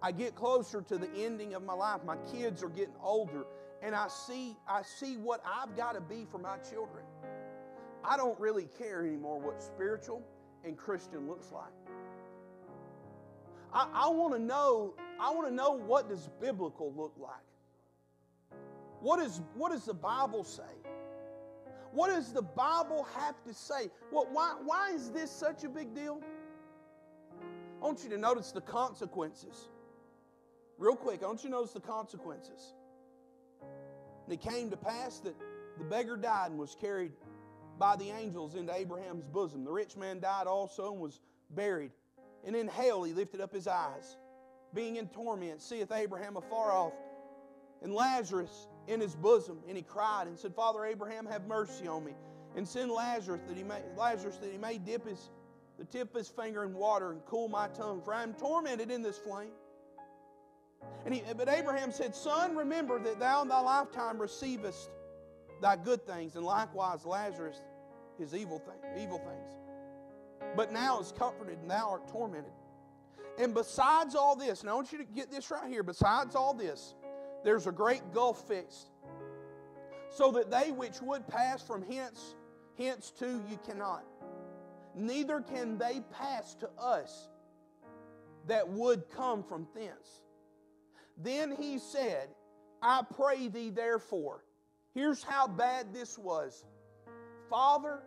I get closer to the ending of my life. My kids are getting older, and I see. I see what I've got to be for my children. I don't really care anymore what spiritual and Christian looks like. I, I want to know, I want to know what does biblical look like? What, is, what does the Bible say? What does the Bible have to say? Well, why, why is this such a big deal? I want you to notice the consequences. Real quick, I want you to notice the consequences. And it came to pass that the beggar died and was carried by the angels into Abraham's bosom. The rich man died also and was buried. And in hell he lifted up his eyes, being in torment, seeth Abraham afar off, and Lazarus in his bosom. And he cried and said, Father Abraham, have mercy on me, and send Lazarus that he may Lazarus that he may dip his the tip of his finger in water and cool my tongue, for I am tormented in this flame. And he, but Abraham said, Son, remember that thou in thy lifetime receivest thy good things, and likewise Lazarus his evil thing, evil things. But now is comforted, and thou art tormented. And besides all this, and I want you to get this right here, besides all this, there's a great gulf fixed. So that they which would pass from hence, hence to you cannot. Neither can they pass to us that would come from thence. Then he said, I pray thee therefore. Here's how bad this was. Father,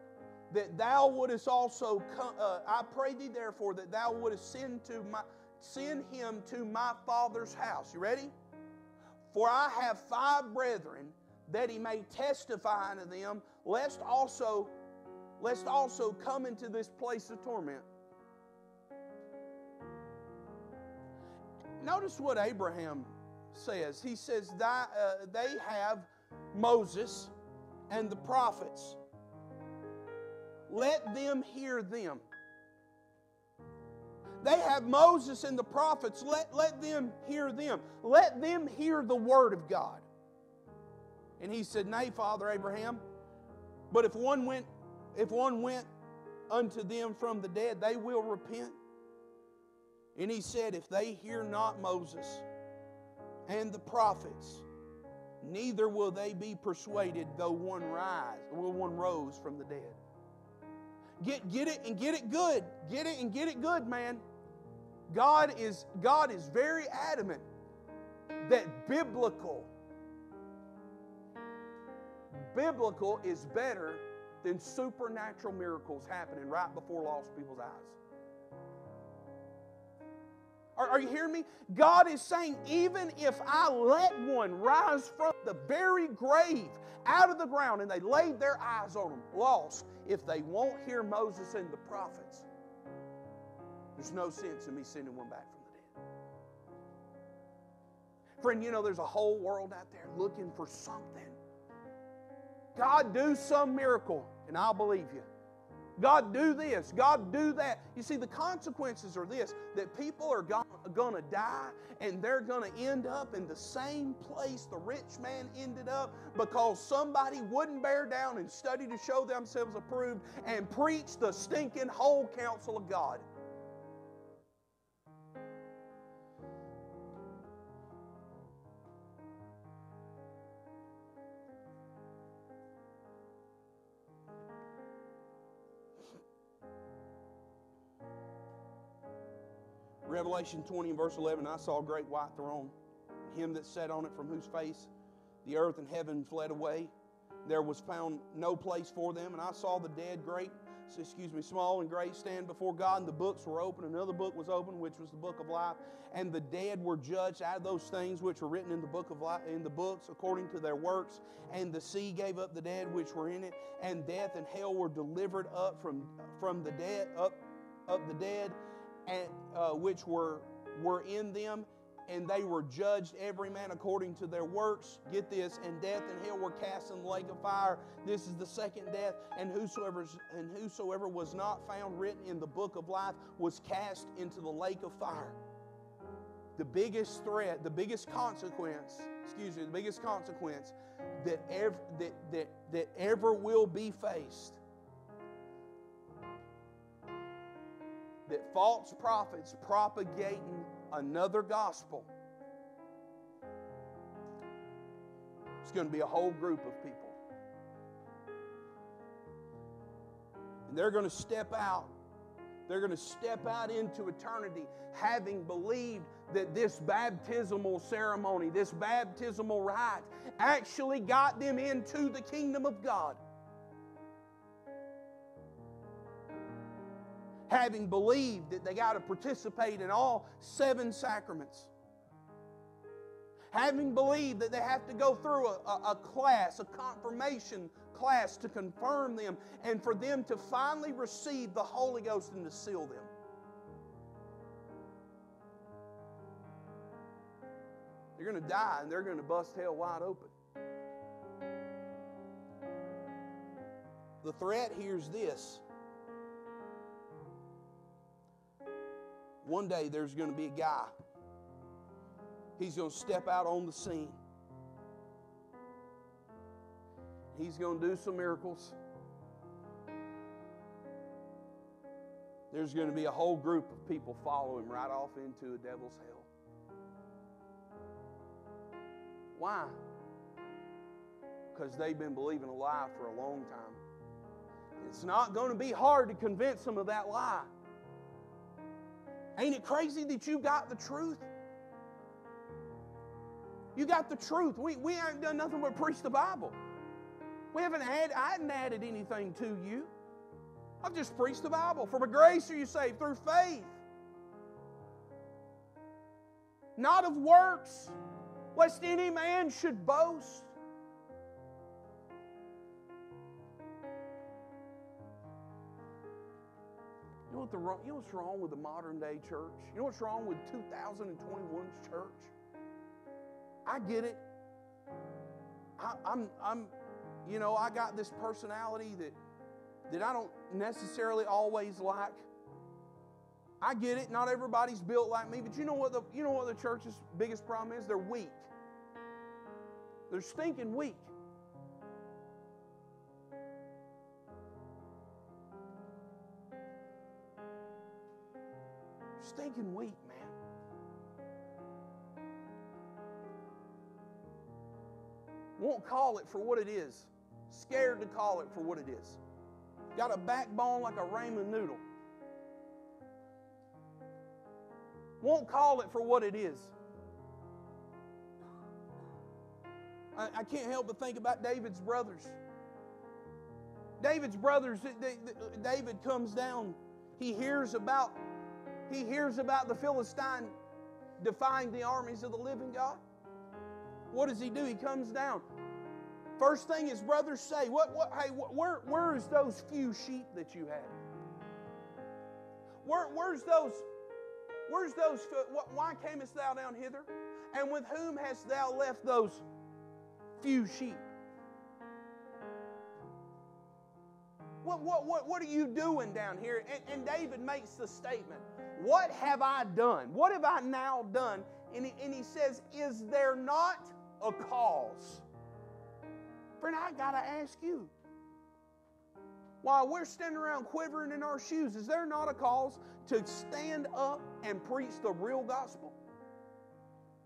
that thou wouldest also come, uh, I pray thee therefore that thou wouldest send to my send him to my father's house. You ready? For I have five brethren, that he may testify unto them, lest also, lest also come into this place of torment. Notice what Abraham says. He says, uh, They have Moses and the prophets. Let them hear them. They have Moses and the prophets. Let, let them hear them. Let them hear the word of God. And he said, Nay, Father Abraham, but if one went, if one went unto them from the dead, they will repent. And he said, If they hear not Moses and the prophets, neither will they be persuaded, though one rise, though one rose from the dead. Get, get it and get it good. Get it and get it good, man. God is, God is very adamant that biblical, biblical is better than supernatural miracles happening right before lost people's eyes. Are, are, you hearing me? God is saying, even if I let one rise from the very grave out of the ground and they laid their eyes on them, lost, if they won't hear Moses and the prophets, there's no sense in me sending one back from the dead. Friend, you know there's a whole world out there looking for something. God, do some miracle, and I'll believe you. God, do this. God, do that. You see, the consequences are this that people are going to die and they're going to end up in the same place the rich man ended up because somebody wouldn't bear down and study to show themselves approved and preach the stinking whole counsel of God. Revelation 20 and verse 11 I saw a great white throne, him that sat on it, from whose face the earth and heaven fled away. There was found no place for them, and I saw the dead, great, excuse me, small and great, stand before God, and the books were open. Another book was open, which was the book of life, and the dead were judged out of those things which were written in the book of life, in the books according to their works. And the sea gave up the dead which were in it, and death and hell were delivered up from from the dead up up the dead and uh, which were were in them, and they were judged every man according to their works. Get this, and death and hell were cast in the lake of fire. This is the second death, and whosoever and whosoever was not found written in the book of life was cast into the lake of fire. The biggest threat, the biggest consequence, excuse me, the biggest consequence that ever that that, that ever will be faced. That false prophets propagating another gospel, it's going to be a whole group of people. And they're going to step out. They're going to step out into eternity having believed that this baptismal ceremony, this baptismal rite, actually got them into the kingdom of God. Having believed that they got to participate in all seven sacraments. Having believed that they have to go through a, a, a class, a confirmation class to confirm them, and for them to finally receive the Holy Ghost and to seal them. They're going to die and they're going to bust hell wide open. The threat here is this One day there's going to be a guy. He's going to step out on the scene. He's going to do some miracles. There's going to be a whole group of people follow him right off into a devil's hell. Why? Because they've been believing a lie for a long time. It's not going to be hard to convince them of that lie. Ain't it crazy that you got the truth? You got the truth. We, we haven't done nothing but preach the Bible. We haven't had, I haven't added anything to you. I've just preached the Bible. From a grace are you saved through faith. Not of works, lest any man should boast. You know, what the, you know what's wrong with the modern day church? You know what's wrong with 2021's church? I get it. I, I'm, I'm, you know, I got this personality that, that I don't necessarily always like. I get it. Not everybody's built like me, but you know what the, you know what the church's biggest problem is? They're weak. They're stinking weak. Stinking weak, man. Won't call it for what it is. Scared to call it for what it is. Got a backbone like a ramen noodle. Won't call it for what it is. I, I can't help but think about David's brothers. David's brothers, David comes down. He hears about he hears about the Philistine defying the armies of the living God. What does he do? He comes down. First thing his brothers say, what, what, hey, where, where is those few sheep that you had? Where, where's those, where's those, why camest thou down hither? And with whom hast thou left those few sheep? What, what, what, what are you doing down here? And, and David makes the statement what have I done? What have I now done? And he, and he says, Is there not a cause? Friend, I got to ask you. While we're standing around quivering in our shoes, is there not a cause to stand up and preach the real gospel?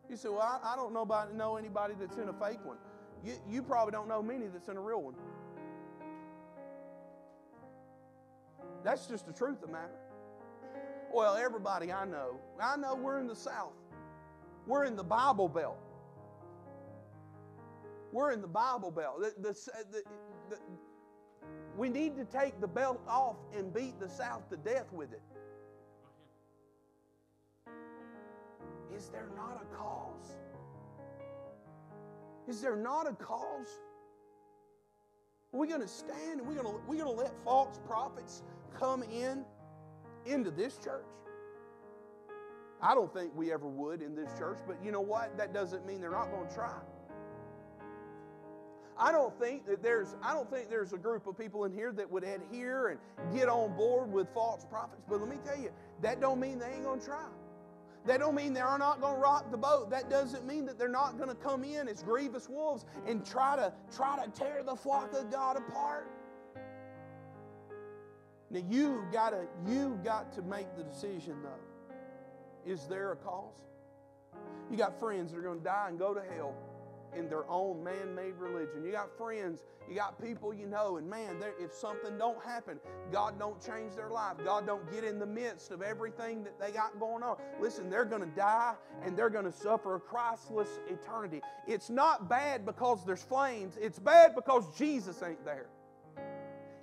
You say, Well, I, I don't know, about, know anybody that's in a fake one. You, you probably don't know many that's in a real one. That's just the truth of the matter. Well, everybody I know, I know we're in the South. We're in the Bible Belt. We're in the Bible Belt. The, the, the, we need to take the belt off and beat the South to death with it. Is there not a cause? Is there not a cause? We're we going to stand and we're going to, we're going to let false prophets come in into this church? I don't think we ever would in this church, but you know what? That doesn't mean they're not going to try. I don't think that there's I don't think there's a group of people in here that would adhere and get on board with false prophets. But let me tell you, that don't mean they ain't gonna try. That don't mean they are not going to rock the boat. That doesn't mean that they're not going to come in as grievous wolves and try to try to tear the flock of God apart. Now you gotta you got to make the decision though. Is there a cause? You got friends that are going to die and go to hell in their own man-made religion. You got friends, you got people you know, and man, if something don't happen, God don't change their life. God don't get in the midst of everything that they got going on. Listen, they're going to die and they're going to suffer a Christless eternity. It's not bad because there's flames. It's bad because Jesus ain't there.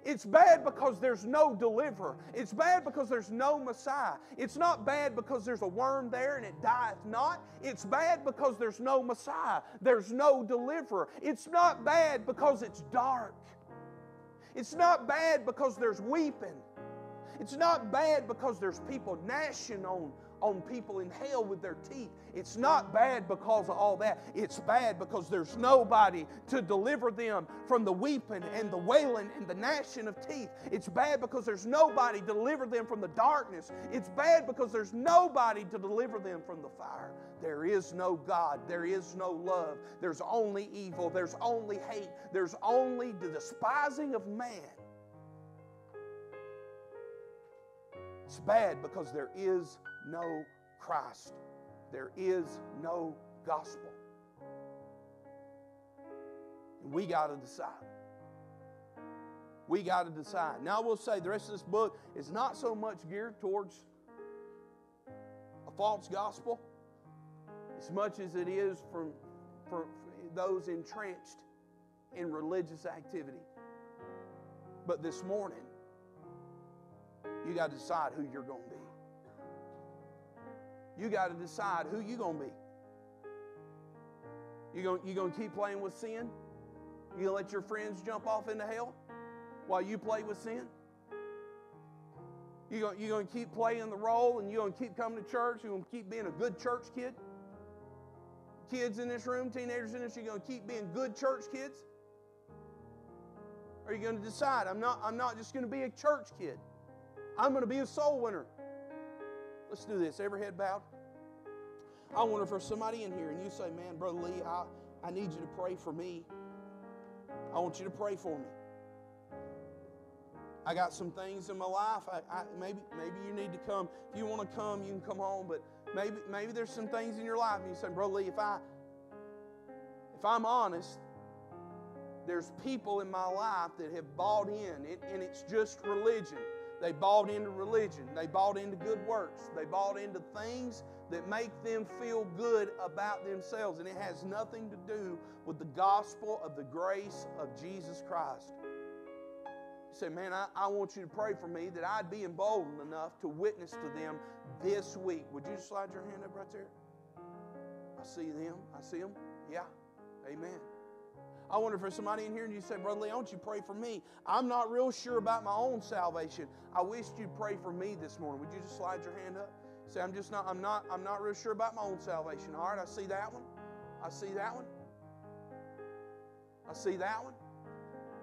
It's bad because there's no deliverer. It's bad because there's no Messiah. It's not bad because there's a worm there and it dieth not. It's bad because there's no Messiah. There's no deliverer. It's not bad because it's dark. It's not bad because there's weeping. It's not bad because there's people gnashing on on people in hell with their teeth. It's not bad because of all that. It's bad because there's nobody to deliver them from the weeping and the wailing and the gnashing of teeth. It's bad because there's nobody to deliver them from the darkness. It's bad because there's nobody to deliver them from the fire. There is no God. There is no love. There's only evil. There's only hate. There's only the despising of man. It's bad because there is no Christ. There is no gospel. And we got to decide. We got to decide. Now, I will say the rest of this book is not so much geared towards a false gospel as much as it is for, for those entrenched in religious activity. But this morning, you got to decide who you're going to be. You got to decide who you going to be. You going you going to keep playing with sin? You going to let your friends jump off into hell while you play with sin? You going you going to keep playing the role and you going to keep coming to church? You going to keep being a good church kid? Kids in this room, teenagers in this, you going to keep being good church kids? Are you going to decide I'm not I'm not just going to be a church kid. I'm going to be a soul winner. Let's do this. Every head bowed. I wonder if there's somebody in here and you say, Man, Brother Lee, I, I need you to pray for me. I want you to pray for me. I got some things in my life. I, I, maybe, maybe you need to come. If you want to come, you can come home. But maybe, maybe there's some things in your life, and you say, Brother Lee, if I, if I'm honest, there's people in my life that have bought in, and it's just religion. They bought into religion. They bought into good works. They bought into things that make them feel good about themselves. And it has nothing to do with the gospel of the grace of Jesus Christ. You say, man, I, I want you to pray for me that I'd be emboldened enough to witness to them this week. Would you slide your hand up right there? I see them. I see them. Yeah. Amen. I wonder if there's somebody in here and you say, Brother Lee, want you pray for me. I'm not real sure about my own salvation. I wish you'd pray for me this morning. Would you just slide your hand up? Say, I'm just not, I'm not, I'm not real sure about my own salvation. All right, I see that one. I see that one. I see that one.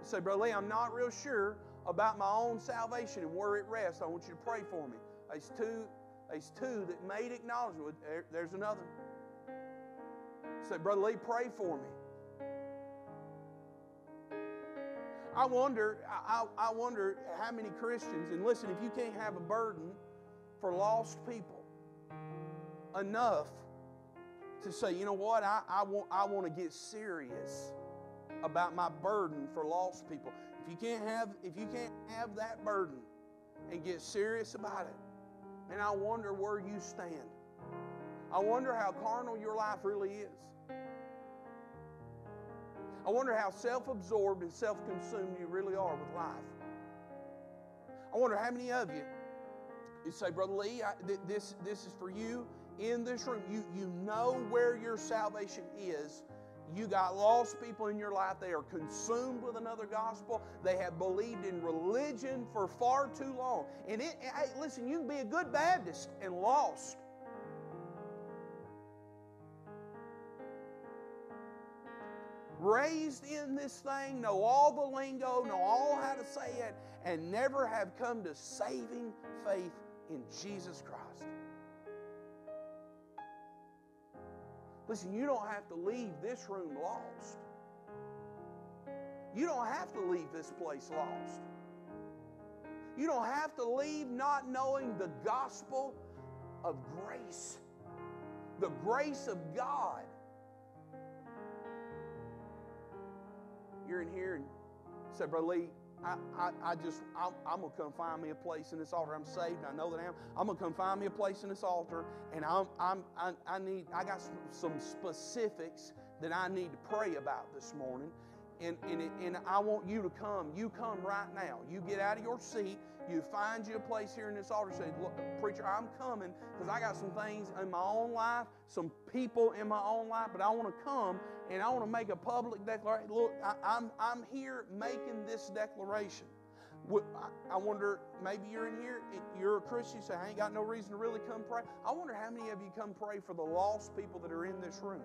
You say, Brother Lee, I'm not real sure about my own salvation and where it rests. I want you to pray for me. There's two, there's two that made acknowledgement. There's another. Say, Brother Lee, pray for me. I wonder, I, I wonder how many Christians, and listen, if you can't have a burden for lost people enough to say, you know what, I, I, want, I want to get serious about my burden for lost people. If you can't have, if you can't have that burden and get serious about it, and I wonder where you stand. I wonder how carnal your life really is. I wonder how self absorbed and self consumed you really are with life. I wonder how many of you, you say, Brother Lee, I, th- this, this is for you in this room. You, you know where your salvation is. You got lost people in your life. They are consumed with another gospel. They have believed in religion for far too long. And it, hey, listen, you can be a good Baptist and lost. Raised in this thing, know all the lingo, know all how to say it, and never have come to saving faith in Jesus Christ. Listen, you don't have to leave this room lost. You don't have to leave this place lost. You don't have to leave not knowing the gospel of grace, the grace of God. You're in here and say, Brother Lee, I, I, I just, I'm, I'm going to come find me a place in this altar. I'm saved, I know that I am. I'm going to come find me a place in this altar, and I'm, I'm, I, I need, I got some, some specifics that I need to pray about this morning. And, and, and I want you to come. You come right now. You get out of your seat. You find you a place here in this altar. Say, Look, preacher, I'm coming because I got some things in my own life, some people in my own life, but I want to come and I want to make a public declaration. Look, I, I'm, I'm here making this declaration. I wonder, maybe you're in here, you're a Christian, say, I ain't got no reason to really come pray. I wonder how many of you come pray for the lost people that are in this room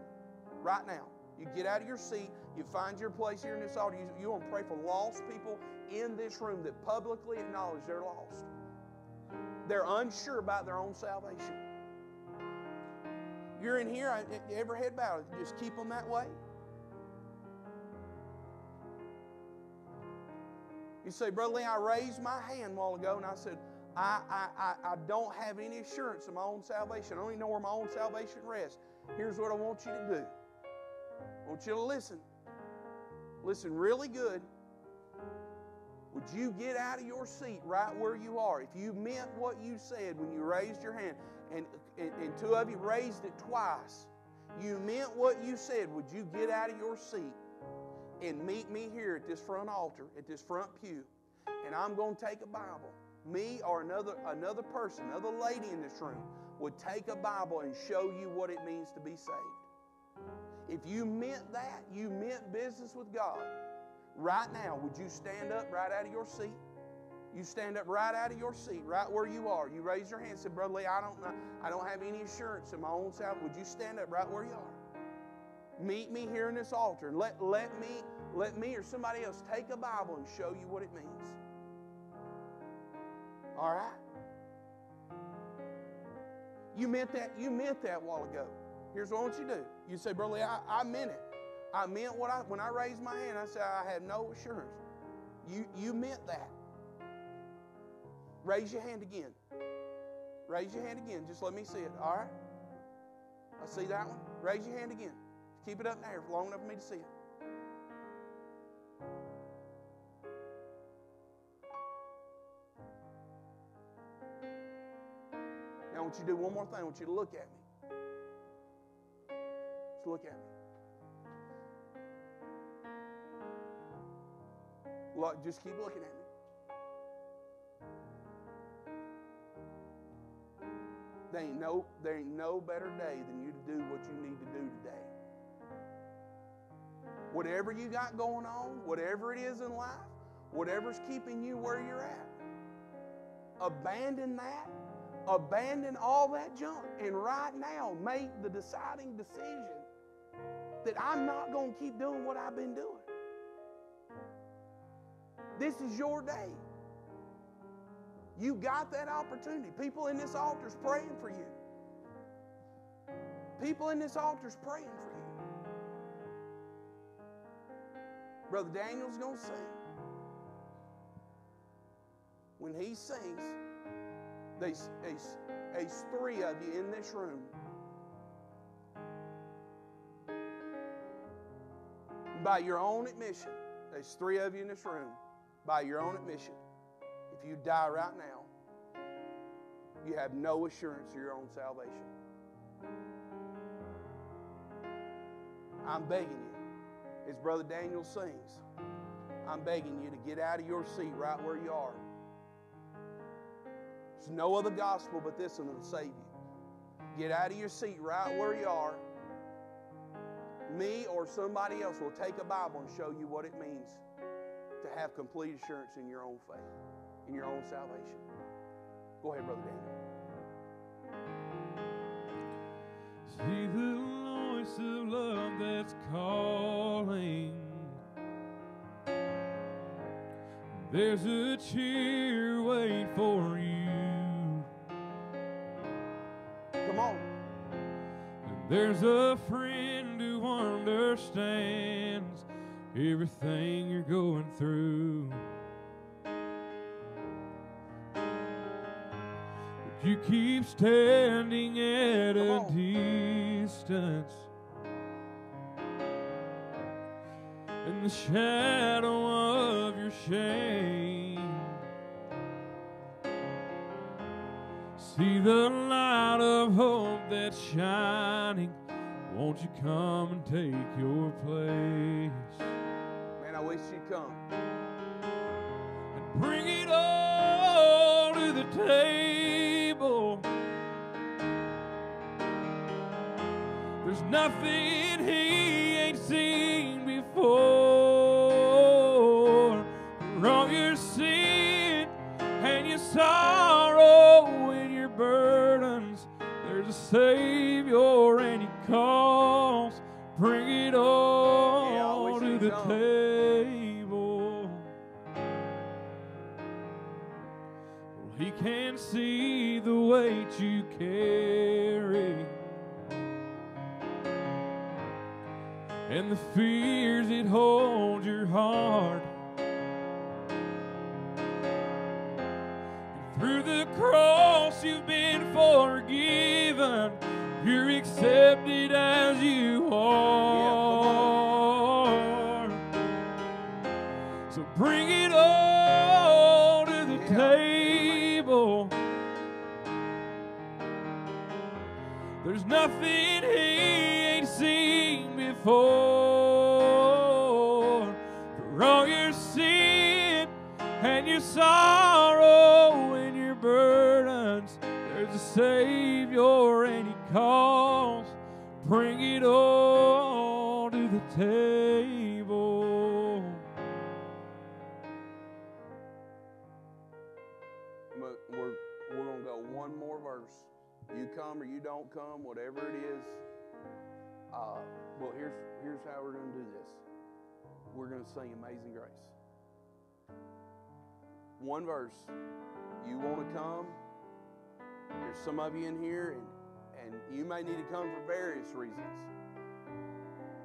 right now. You get out of your seat, you find your place here in this altar. You, you want to pray for lost people in this room that publicly acknowledge they're lost. They're unsure about their own salvation. You're in here, every head bowed. Just keep them that way. You say, Brother Lee, I raised my hand a while ago and I said, I, I, I, I don't have any assurance of my own salvation. I don't even know where my own salvation rests. Here's what I want you to do I want you to listen. Listen really good. Would you get out of your seat right where you are? If you meant what you said when you raised your hand, and, and, and two of you raised it twice, you meant what you said, would you get out of your seat and meet me here at this front altar, at this front pew? And I'm going to take a Bible. Me or another, another person, another lady in this room would take a Bible and show you what it means to be saved. If you meant that, you meant business with God, right now, would you stand up right out of your seat? You stand up right out of your seat, right where you are. You raise your hand and say, Brother Lee, I don't know, I don't have any assurance in my own self. Would you stand up right where you are? Meet me here in this altar and let, let me let me or somebody else take a Bible and show you what it means. All right? You meant that, you meant that a while ago. Here's what I want you to do. You say, Brother Lee, I, I meant it. I meant what I, when I raised my hand, I said I had no assurance. You, you meant that. Raise your hand again. Raise your hand again. Just let me see it. All right? I see that one. Raise your hand again. Keep it up there long enough for me to see it. Now, I want you to do one more thing. I want you to look at me Just look at me. Look, just keep looking at me. There ain't no, there ain't no better day than you to do what you need to do today. Whatever you got going on, whatever it is in life, whatever's keeping you where you're at, abandon that, abandon all that junk, and right now make the deciding decision that I'm not going to keep doing what I've been doing. This is your day. You got that opportunity. People in this altar is praying for you. People in this altar is praying for you. Brother Daniel's going to sing. When he sings, there's, there's, there's three of you in this room by your own admission, there's three of you in this room, by your own admission, if you die right now, you have no assurance of your own salvation. I'm begging you, as Brother Daniel sings, I'm begging you to get out of your seat right where you are. There's no other gospel but this one that'll save you. Get out of your seat right where you are me or somebody else will take a Bible and show you what it means to have complete assurance in your own faith, in your own salvation. Go ahead, Brother Daniel. See the voice of love that's calling. There's a cheer wait for you. Come on. And there's a friend who understands everything you're going through. But you keep standing at a distance. In the shadow of your shame. See the light of hope that's shining. Won't you come and take your place I wish you'd come. and bring it all to the table? There's nothing he ain't seen before. For all your sin and your sorrow and your burdens, there's a Savior and He calls. Bring it all wish to the come. table. Can see the weight you carry and the fears that hold your heart. And through the cross, you've been forgiven. You're accepted as you are. So bring it nothing he ain't seen before. For all your sin and your sorrow and your burdens, there's a Savior and He calls. Bring it all You come or you don't come, whatever it is. Uh, well, here's here's how we're gonna do this. We're gonna sing Amazing Grace. One verse. You want to come? There's some of you in here, and and you may need to come for various reasons.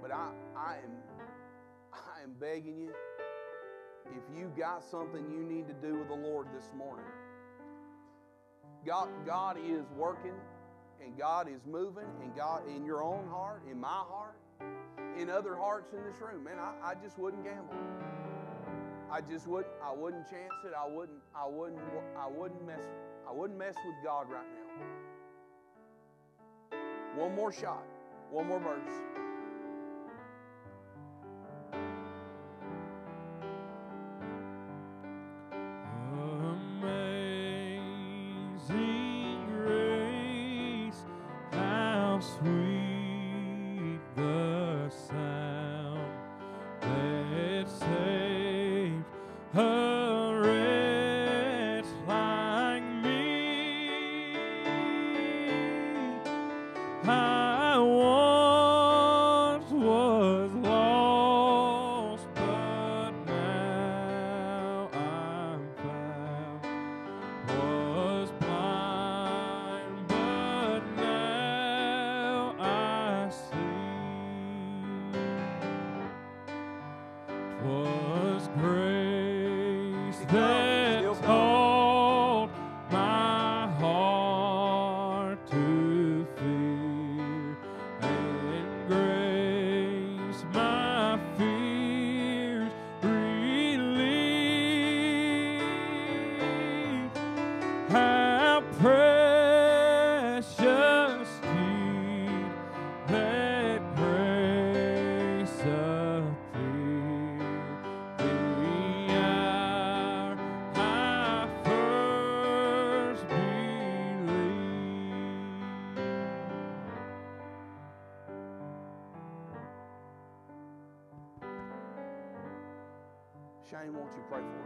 But I I am I am begging you. If you got something you need to do with the Lord this morning, God, God is working and God is moving and God in your own heart, in my heart, in other hearts in this room. Man, I, I just wouldn't gamble. I just wouldn't I wouldn't chance it. I wouldn't I wouldn't I wouldn't mess I wouldn't mess with God right now. One more shot. One more verse. Shane, won't you pray for?